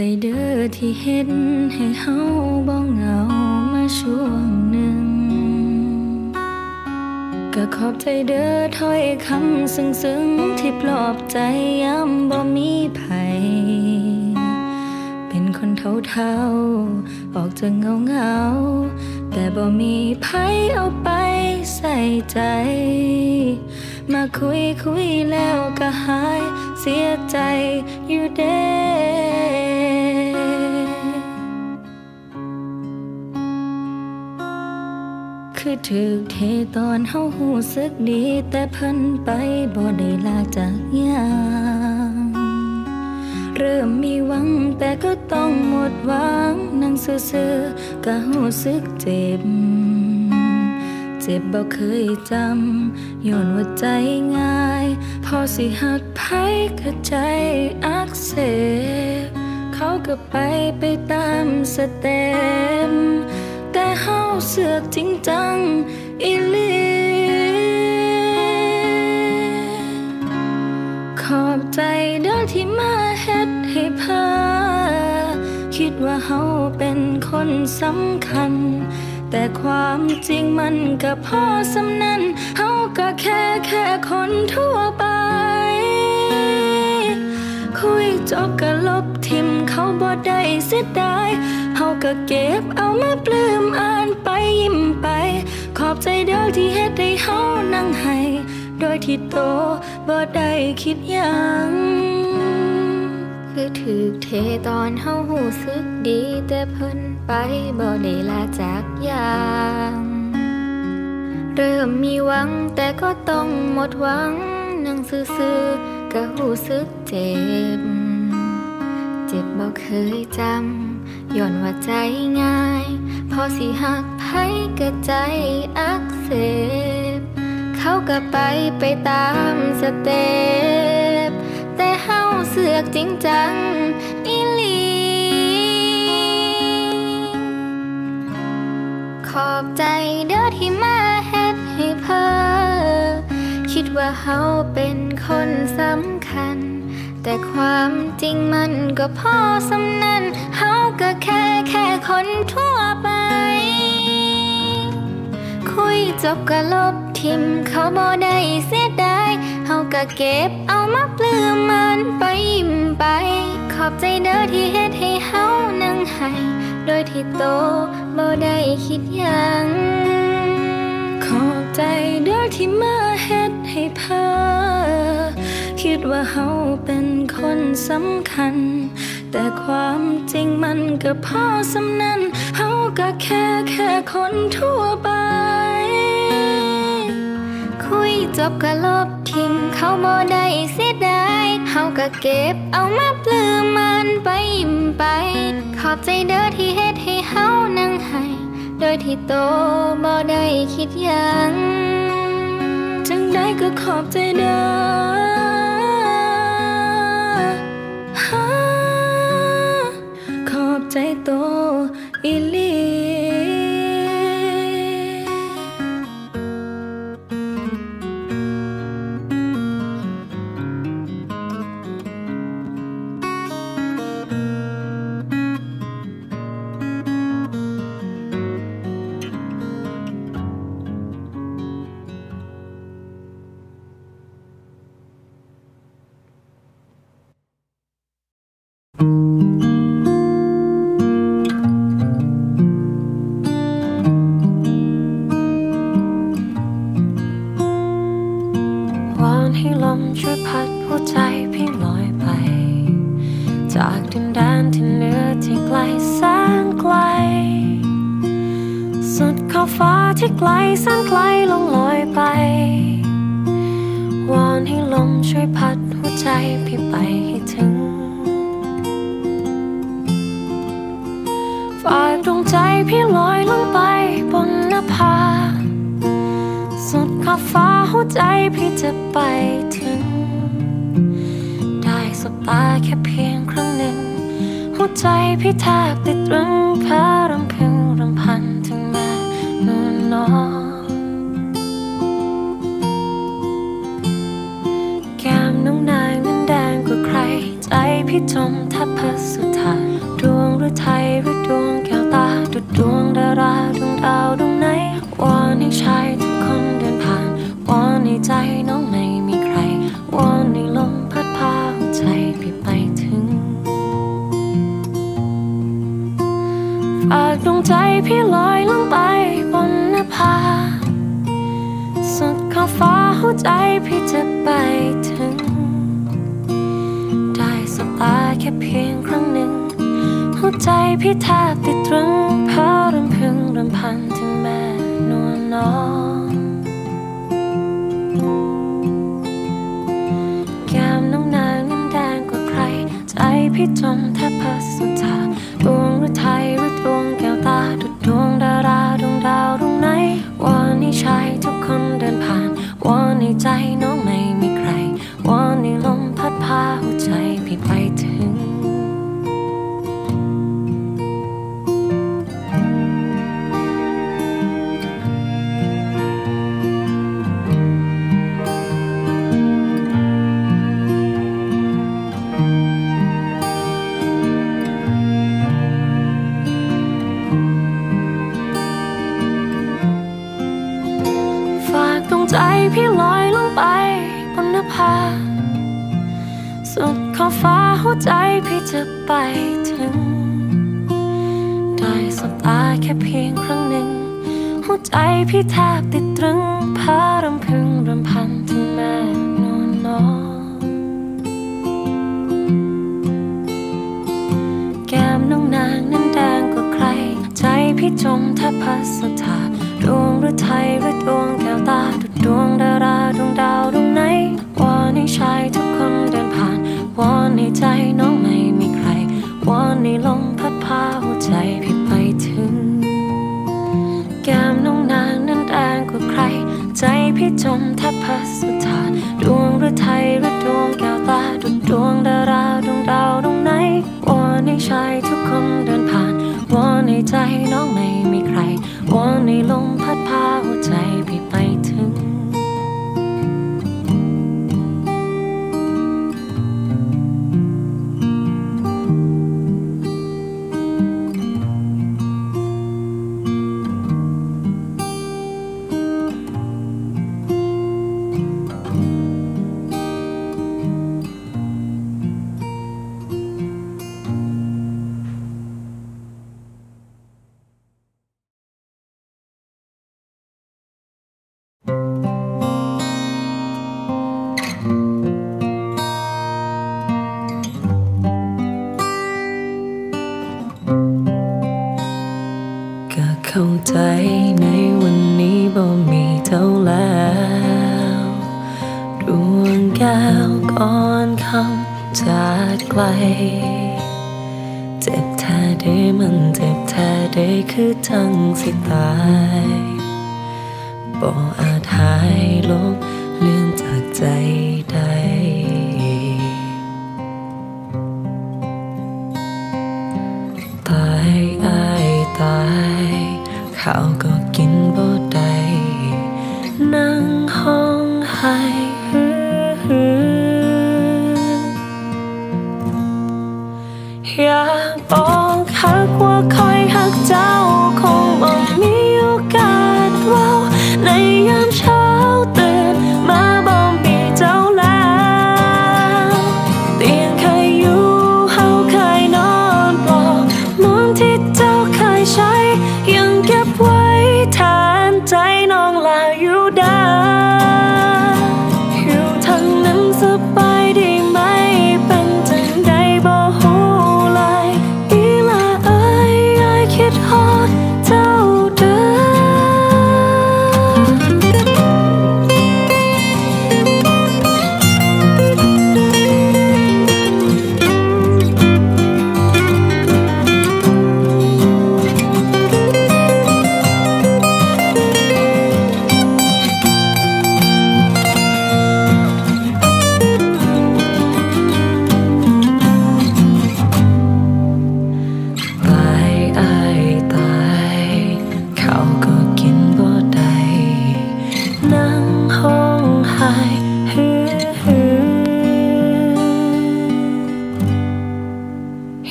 ใจเด้อที่เห็นให้เฮาบ่เหงามาช่วงหนึ่ง ก็ขอบใจเด้อถ้อยคำซึ้งๆที่ปลอบใจยามบ่มีภัยเป็นคนเท่าๆออกจากเงาเงาแต่บ่มีไผเอาไปใส่ใจ มาคุยคุยแล้วก็หายเสียใจอยู่เด้ คือถึกเทตอนเฮาหูสึกดี แต่เพิ่นไปบ่ได้ลาจากยางเริ่มมีหวังแต่ก็ต้องหมดหวังนั่งซื่อๆก็หูสึกเจ็บ เจ็บบ่เคยจำย้อนว่าใจง่าย พอสิหักไผก็ใจอักเสบเขาก็ไปไปตามสเต็ป แต่เฮาเสือกจริงจังอีลีขอบใจเด้อที่มาเฮ็ดให้พาคิดว่าเฮาเป็นคนสำคัญ แต่ความจริงมันก็พอสำนันเฮาก็แค่แค่คนทั่วไป คุยจบก็ลบ ทิมเขาบ่ได้เสียดายเฮาก็เก็บเอามาปลื้มอ่านไปยิ้มไป ขอบใจเด้อที่เฮ็ดให้เฮานั่งให้โดยที่โตบ่ได้คิดยังคือถือเทตอนเฮาหูสึกดีแต่เพิ่นไปบ่ได้ลาจากอย่างเริ่มมีหวังแต่ก็ต้องหมดหวังนั่งซื่อๆก็หูสึกเจ็บ เจ็บบ่เคยจำย้อนว่าใจง่าย พอสิหักไผก็ใจอักเสบ เขาก็ไปไปตามสเต็ปแต่เฮาเสือกจริงจังอีหลีขอบใจเด้อที่มาเฮ็ดให้เพอคิดว่าเฮาเป็นคนสำ แต่ความจริงมันก็พอสำนันเฮาก็แค่แค่คนทั่วไป คุยจบก็ลบทิมเขาบ่ได้เสียดายเฮาก็เก็บเอามาปลื้มมันไปยิ้มไป ขอบใจเด้อที่เฮ็ดให้เฮานั่งให้ โดยที่โตบ่ได้คิดยังขอบใจเด้อที่มาเฮ็ดให้เพ้อ คิดว่าเฮาเป็นคนสำคัญ แต่ความจริงมันก็พอสำนันเฮาก็แค่แค่คนทั่วไป คุยจบก็ลบทิมเขาบ่ได้เสียดายเฮาก็เก็บเอามาปลื้มมันไปยิ้มไป ขอบใจเด้อที่เฮ็ดให้เฮานั่งให้โดยที่โตบ่ได้คิดยัง จังได้ก็ขอบใจเด้อ ขอบ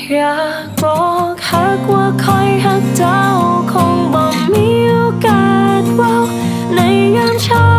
อยากบอกหักว่าคอยหักเจ้า คงบอกมีโอกาสว่าในยามเช้า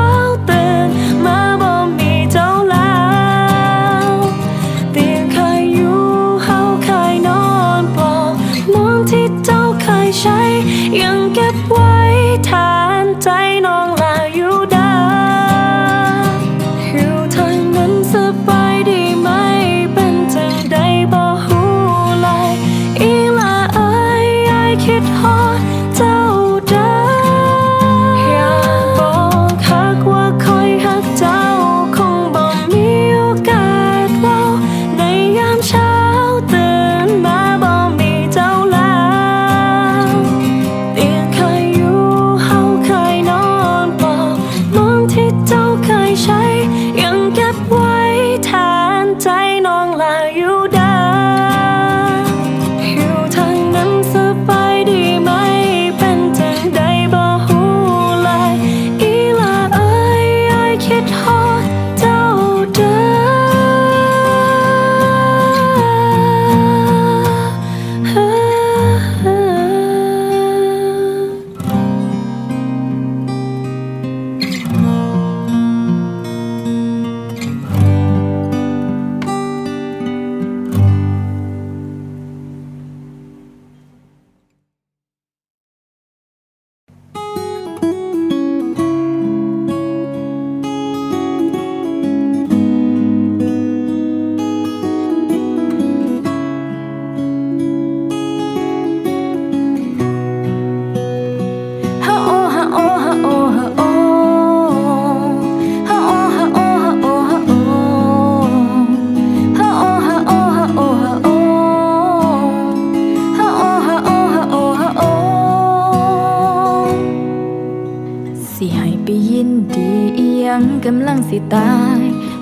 สิตาย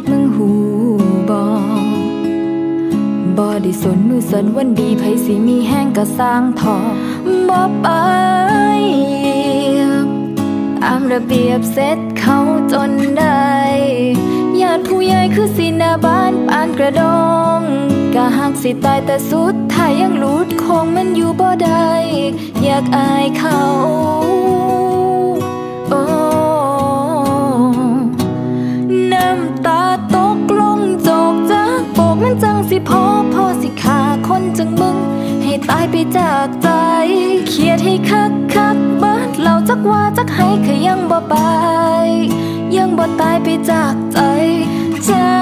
มึงหูบอบอได้สนมือสนวันดีไผสิมีแห้งกะสร้างทอบอไปตามระเบียบเสร็จเขาจนได้ญาติผู้ใหญ่คือสินาบ้านปานกระดองกะหักสิตายแต่สุดท้ายยังหลุดคงมันอยู่บ่ได้อยากอายเขา พอพอสิขาคนจังมึง ให้ตายไปจากใจเขียดให้คักคักเบิดเราจักว่าจักให้ขยังบ่ไป ยังบ่ตายไปจากใจจา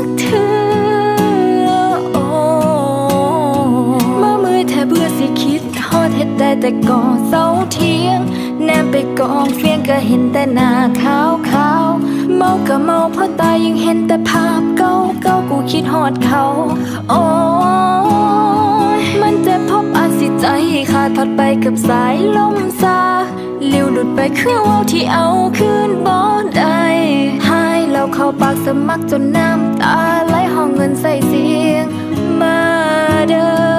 กเธอโอ้มามือแทบเบื่อสิคิดทอดเฮ็ดได้แต่ก่อเสาเทียง แนมไปกองเฟียงก็เห็นแต่หน้าขาวขาวเมาก็เมาเพราะตายยังเห็นแต่ภาพ คิดหอดเขา โอ้ยมันเจ็บพบอาจสิใจขาดพัดไปกับสายลมซาเลี้ยวหลุดไปคือว่าวที่เอาคืนบ่ได้หายแล้วเข้าปากสมัครจนน้ำตาไหลห้องเงินใส่เสียงมาเด้อ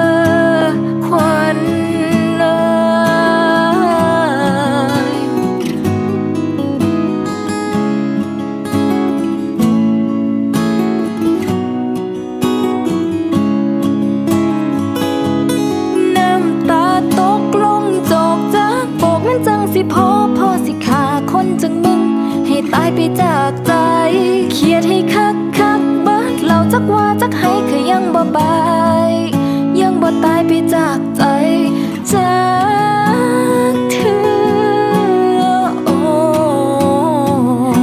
พอพอสิขาคนจังมึง ให้ตายไปจากใจเขียดให้คักคักเบิดเราจักว่าจักให้ขยังบ่ไปยังบ่ตายไปจากใจจากเธอโอ้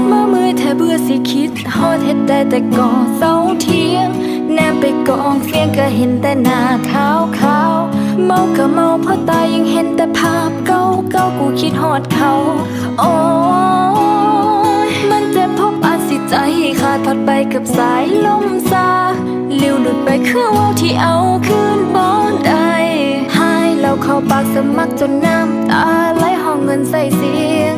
มามือแทบเบื่อสิคิดฮอดเฮ็ดได้แต่ก่อเสาเทียงแนมไปกองเฟียงก็เห็นแต่หน้าขาวขาว เมาก็เมาเพราะตายยังเห็นแต่ภาพเก่าเก่ากูคิดฮอดเขา โอ้ยมันเจ็บพบอาจสิใจขาดพัดไปกับสายลมซาเลี้ยวหลุดไปคือว่าวที่เอาคืนบ่ได้หายแล้วเข้าปากสมัครจนน้ำตาไหลห้องเงินใส่เสียง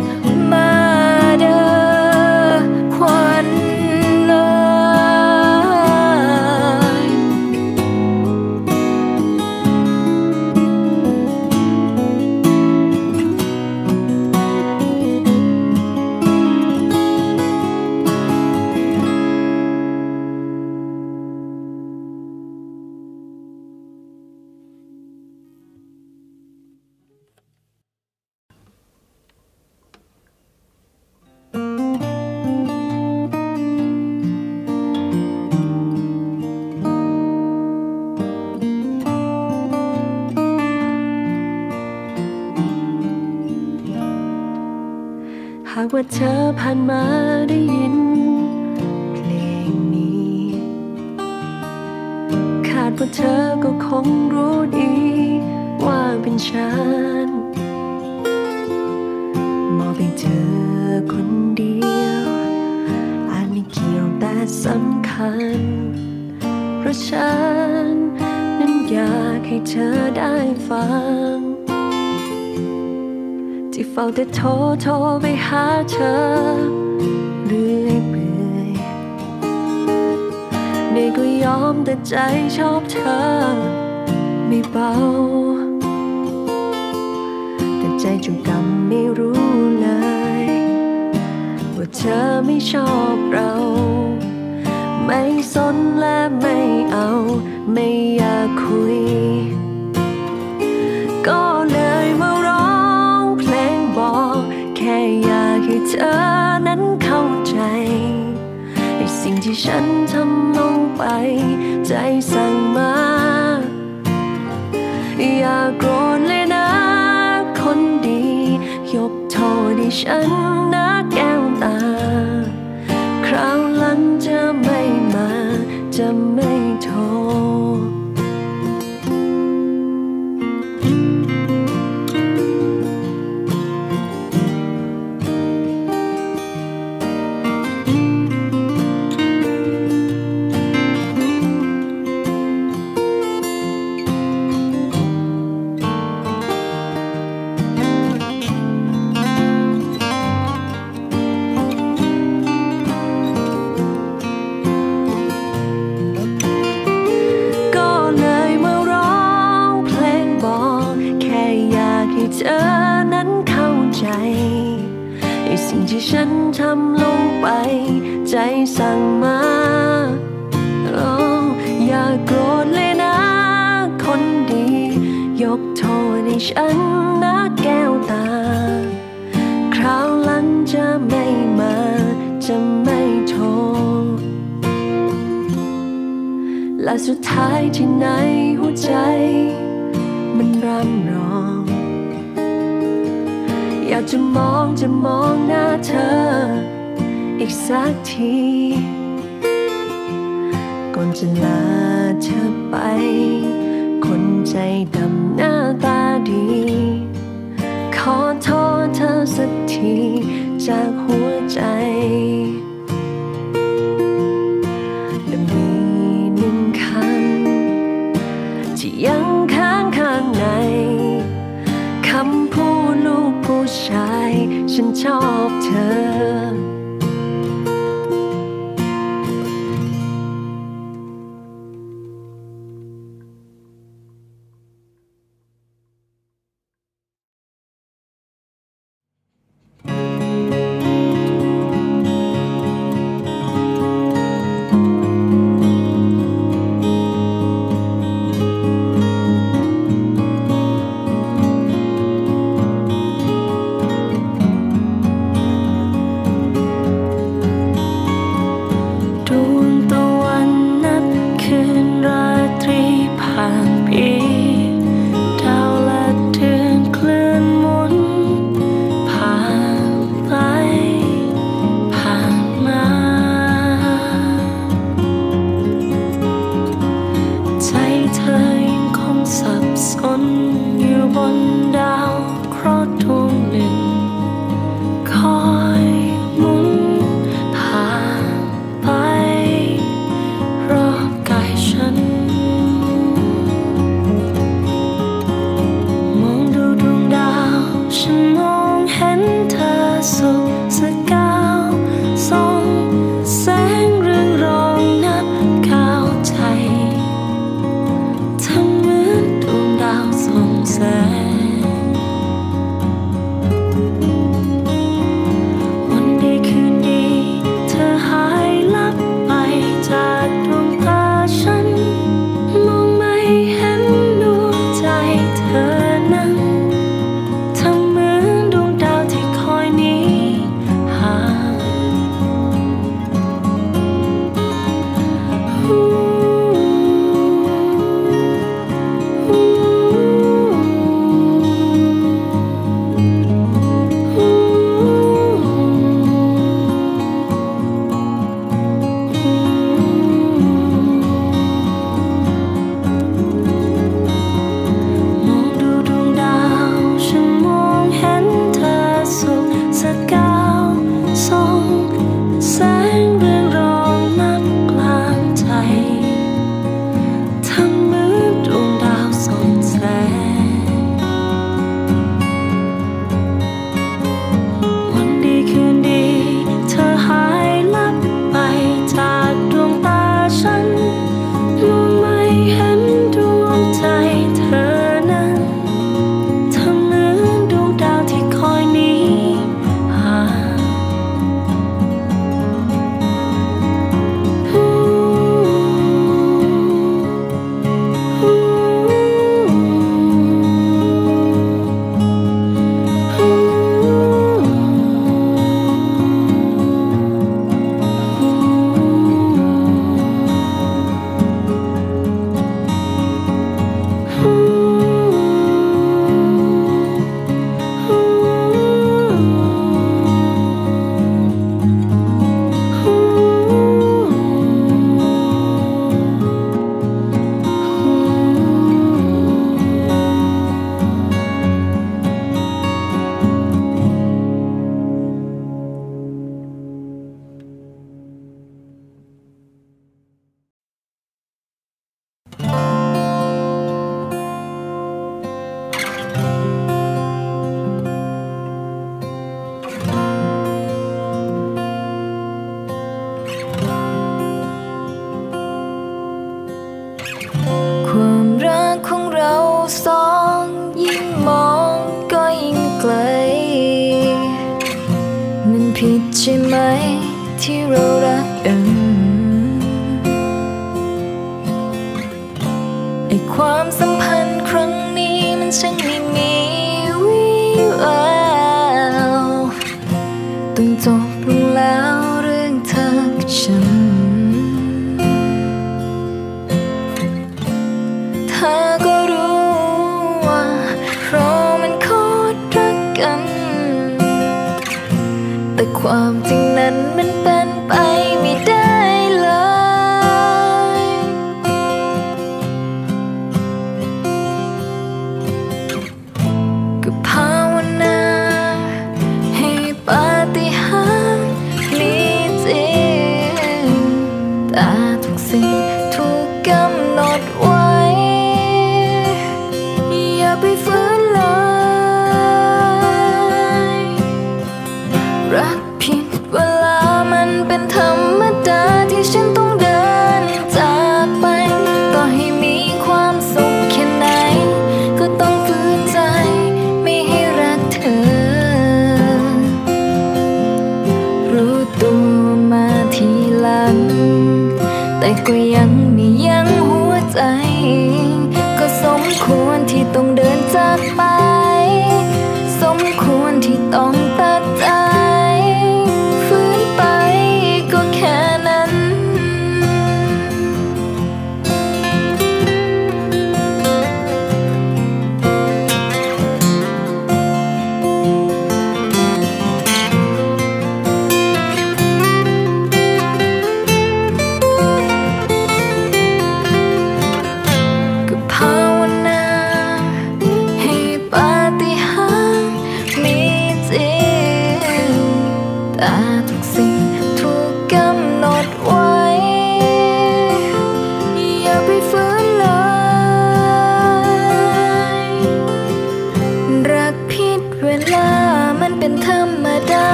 ว่าเธอผ่านมาได้ยินเพลงนี้ คาดว่าเธอก็คงรู้ดี ว่าเป็นฉัน มองเป็นเธอคนเดียว อาจไม่เกี่ยวแต่สำคัญ เพราะฉัน นั้นอยากให้เธอได้ฟัง ที่เฝ้าแต่โทรโทรไปหาเธอเรื่อยเปื่อยนี่ก็ยอมแต่ใจชอบเธอ ไม่เบา แต่ใจจุกกำไม่รู้เลย ว่าเธอไม่ชอบเรา ไม่สนและไม่เอา ไม่อยากคุย ก็ ธอนั้นเข้าใจไอ้สิ่งที่ฉันทำลงไป ใจสั่งมา อย่าโกรธเลยนะ คนดี ยกโทษให้ฉันนะแก้วตา คราวหลังจะไม่มา จะไม่โทร ฉันนะแก้วตา คราวหลังจะไม่มา จะไม่โทษและสุดท้ายที่ไหนหัวใจ มันร่ำร้อง อยากจะมองจะมองหน้าเธอ อีกสักทีก่อนจะลาเธอไป คนใจดำหน้าตา ดี ขอโทษเธอสักทีจากหัวใจและมีหนึ่งคำที่ยังค้างข้างในคำพูดลูกผู้ชาย ฉันชอบเธอ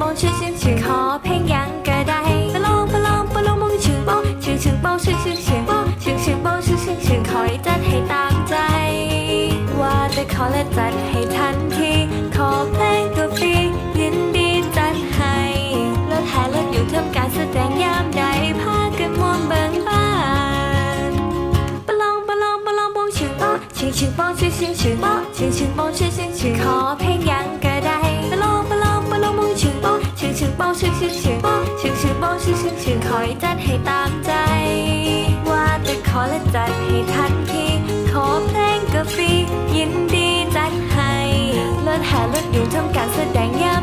บองชื่อชื่อชื่อขอเพลงยังก็ได้ปลองปลองปลองมงชื่อมองชื่อชื่อมองชื่อชื่อชื่อมองชื่อชื่อมองชื่อชื่อชื่อขอจัดให้ตามใจ ว่าจะขอและจัดให้ทันที ขอเพลงก็ฟรียินดีจัดให้แล้วแท้เลิกอยู่ทำการแสดงยามใดพากันมวนเบิ่งบานปลองปลองปลองมงชื่อมองชื่อชื่อมองชื่อชื่อชื่อมองชื่อชื่อมองชื่อชื่อชื่อขอ yêu thương cảm sự đánh nhau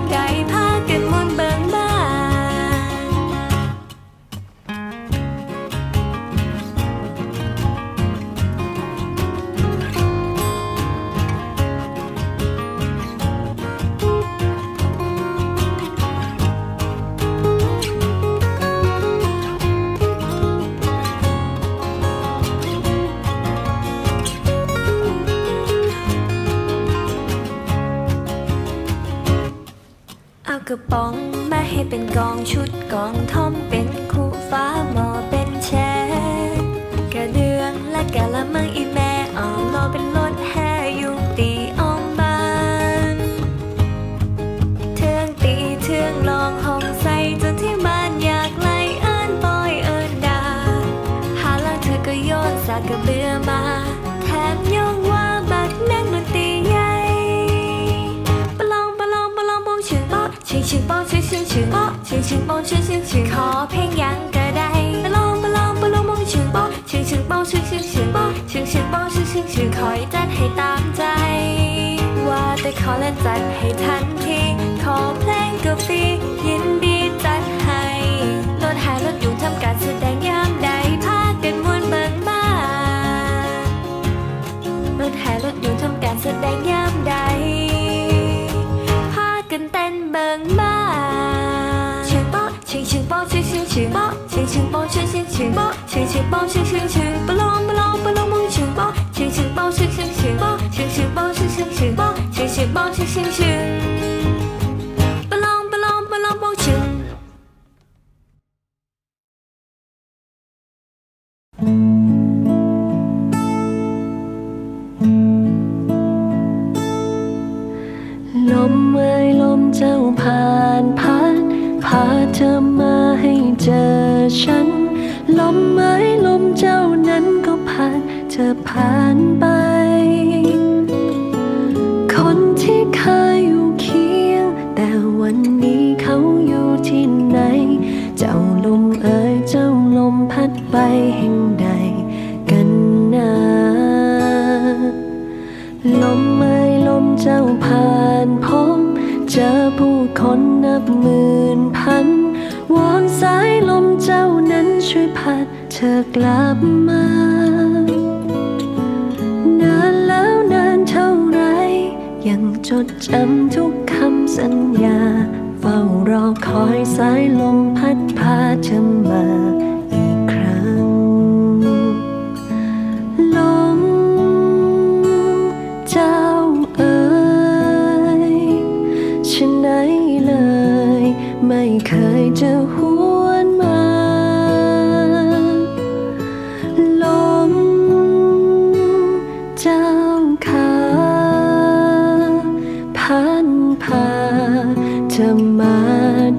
เธอมา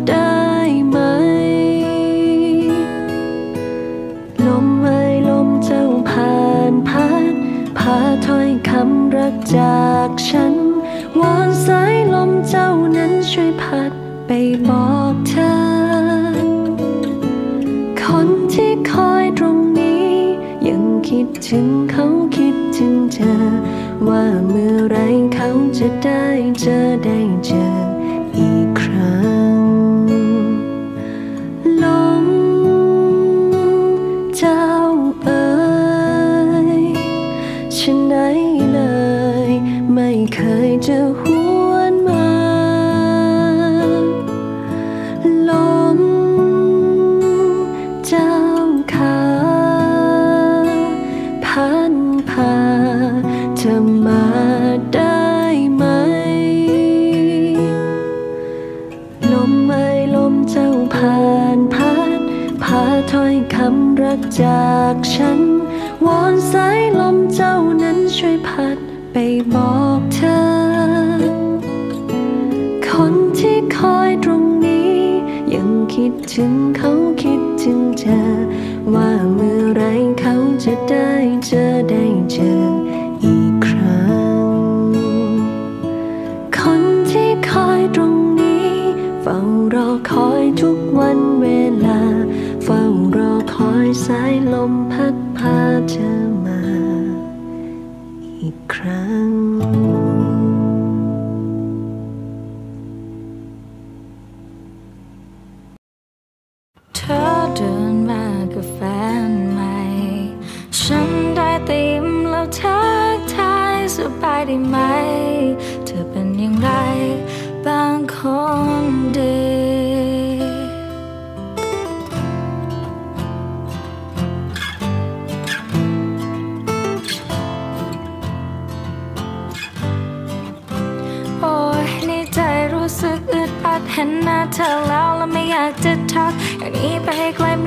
ได้ไหม ลมไอ่ลมเจ้าผ่านพัดพาถ้อยคำรักจากฉัน วอนสายลมเจ้านั้นช่วยพัดไปบอกเธอ คนที่คอยตรงนี้ ยังคิดถึงเขาคิดถึงเธอ ว่าเมื่อไรเขาจะได้เจอได้เจอ จากฉัน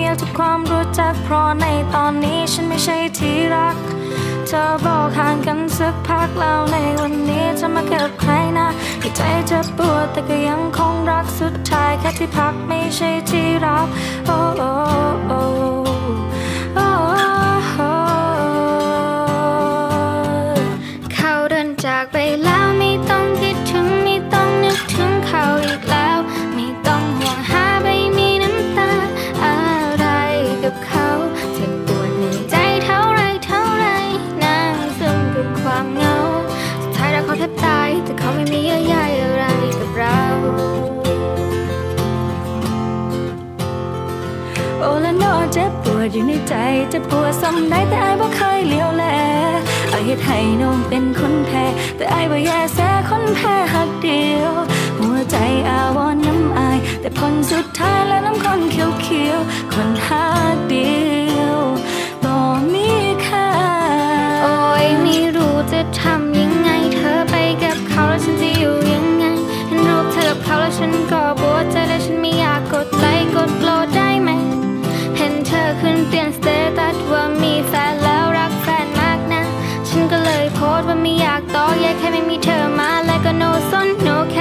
ให้ใครมีทุกความรู้จักเพราะในตอนนี้ฉันไม่ใช่ที่รัก เธอบอกห่างกันสักพักแล้วในวันนี้จะมาเกิดใครนะใจจะปวดแต่ก็ยังคงรักสุดท้ายแค่ที่พักไม่ใช่ที่รักโอ้โอ้โอ้ ดอยู่ในใจเจ็บปวดซ้ำได้แต่ไอ้บ่เคยเลี้ยวแลไอ้เฮ็ดให้น้องเป็นคนแพ้ แต่ไอ้บ่แย่แซ่คนแพ้หักเดียว หัวใจอาวอนน้ำอาย แต่ผลสุดท้ายแล้วน้ำคนเขียวเขียวๆคนหักเดียวบ่มีค่าโอ้ยไม่รู้จะทำยัง นสเตตัสว่ามีแฟนแล้วรักแฟนมากนะ ฉันก็เลยโพสต์ว่าไม่อยากต่อแยกแค่ไม่มีเธอมาและก็โนสนโนแค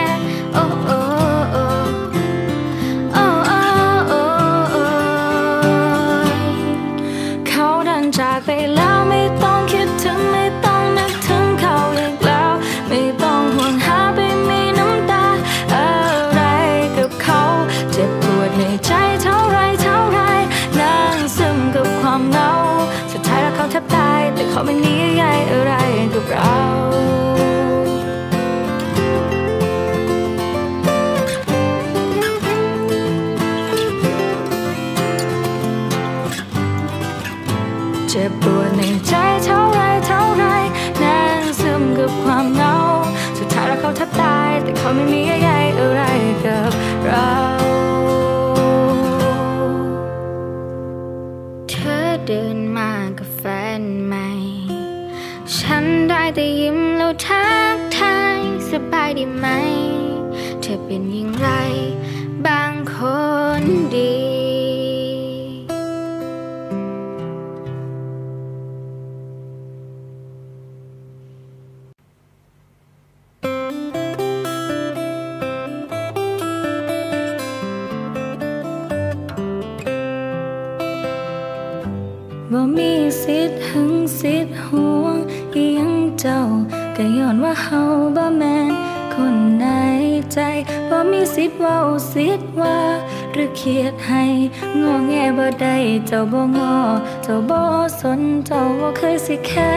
สิแค่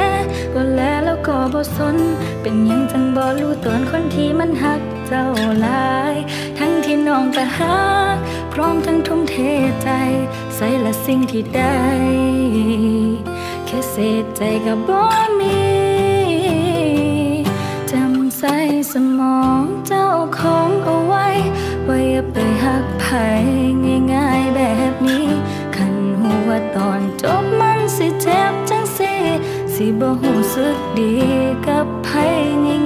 บ่แลแล้วก็บ่สน เป็นยังจังบ่รู้ตอนคนที่มันหักเจ้าหลาย ทั้งที่น้องก็หักพร้อมทั้งทุ่มเทใจ ใส่ละสิ่งที่ได้ แค่เศษใจก็บ่มีจำใส่สมองเจ้าของเอาไว้ ว่าอย่าไปหักไผง่ายๆแบบนี้ คันหัวตอนจบมันสิเจ็บ สิบ่หูสึกดีกับไผ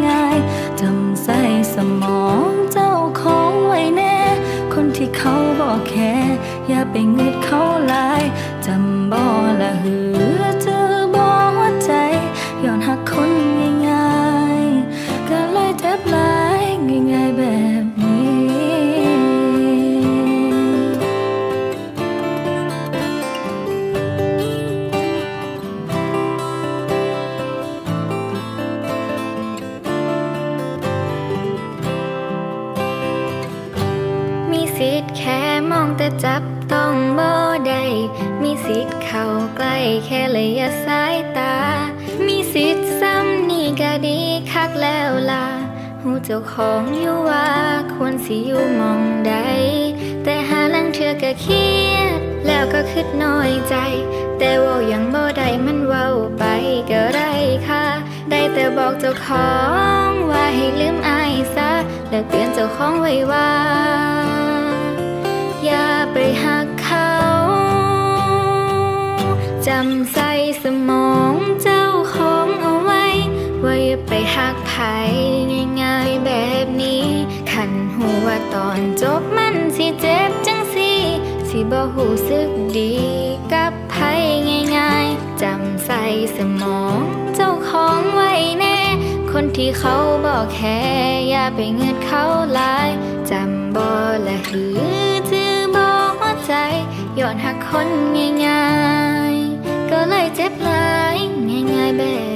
ง่ายๆจำใส่สมองเจ้าของไว้แน่ คนที่เขาบอกแค่ อย่าไปเงึดเขาลาย เจ้าของอยู่ว่าควรสิอยู่มองใด แต่หาลังเทือก็เครียด แล้วก็คิดน้อยใจ แต่เว่ายังบ่ได้มันเว้าไปก็ได้ค่ะ ได้แต่บอกเจ้าของว่าให้ลืมอายซะ แล้วเตือนเจ้าของไว้ว่า อย่าไปหักเขาจำใส่สมองเจ้าของเอาไว้ ว่าอย่าไปหักไผ่ คันหัวตอนจบมันสิเจ็บจังสิสิบ่หูสึกดีกับไพ่ง่ายๆจำใส่สมองเจ้าของไว้แน่ คนที่เขาบอกแค่อย่าไปเงิดเขาลายจำบ่ละหือจือบ่หัใจย้อนหักคนง่ายๆ ก็เลยเจ็บหลายง่ายๆแบบ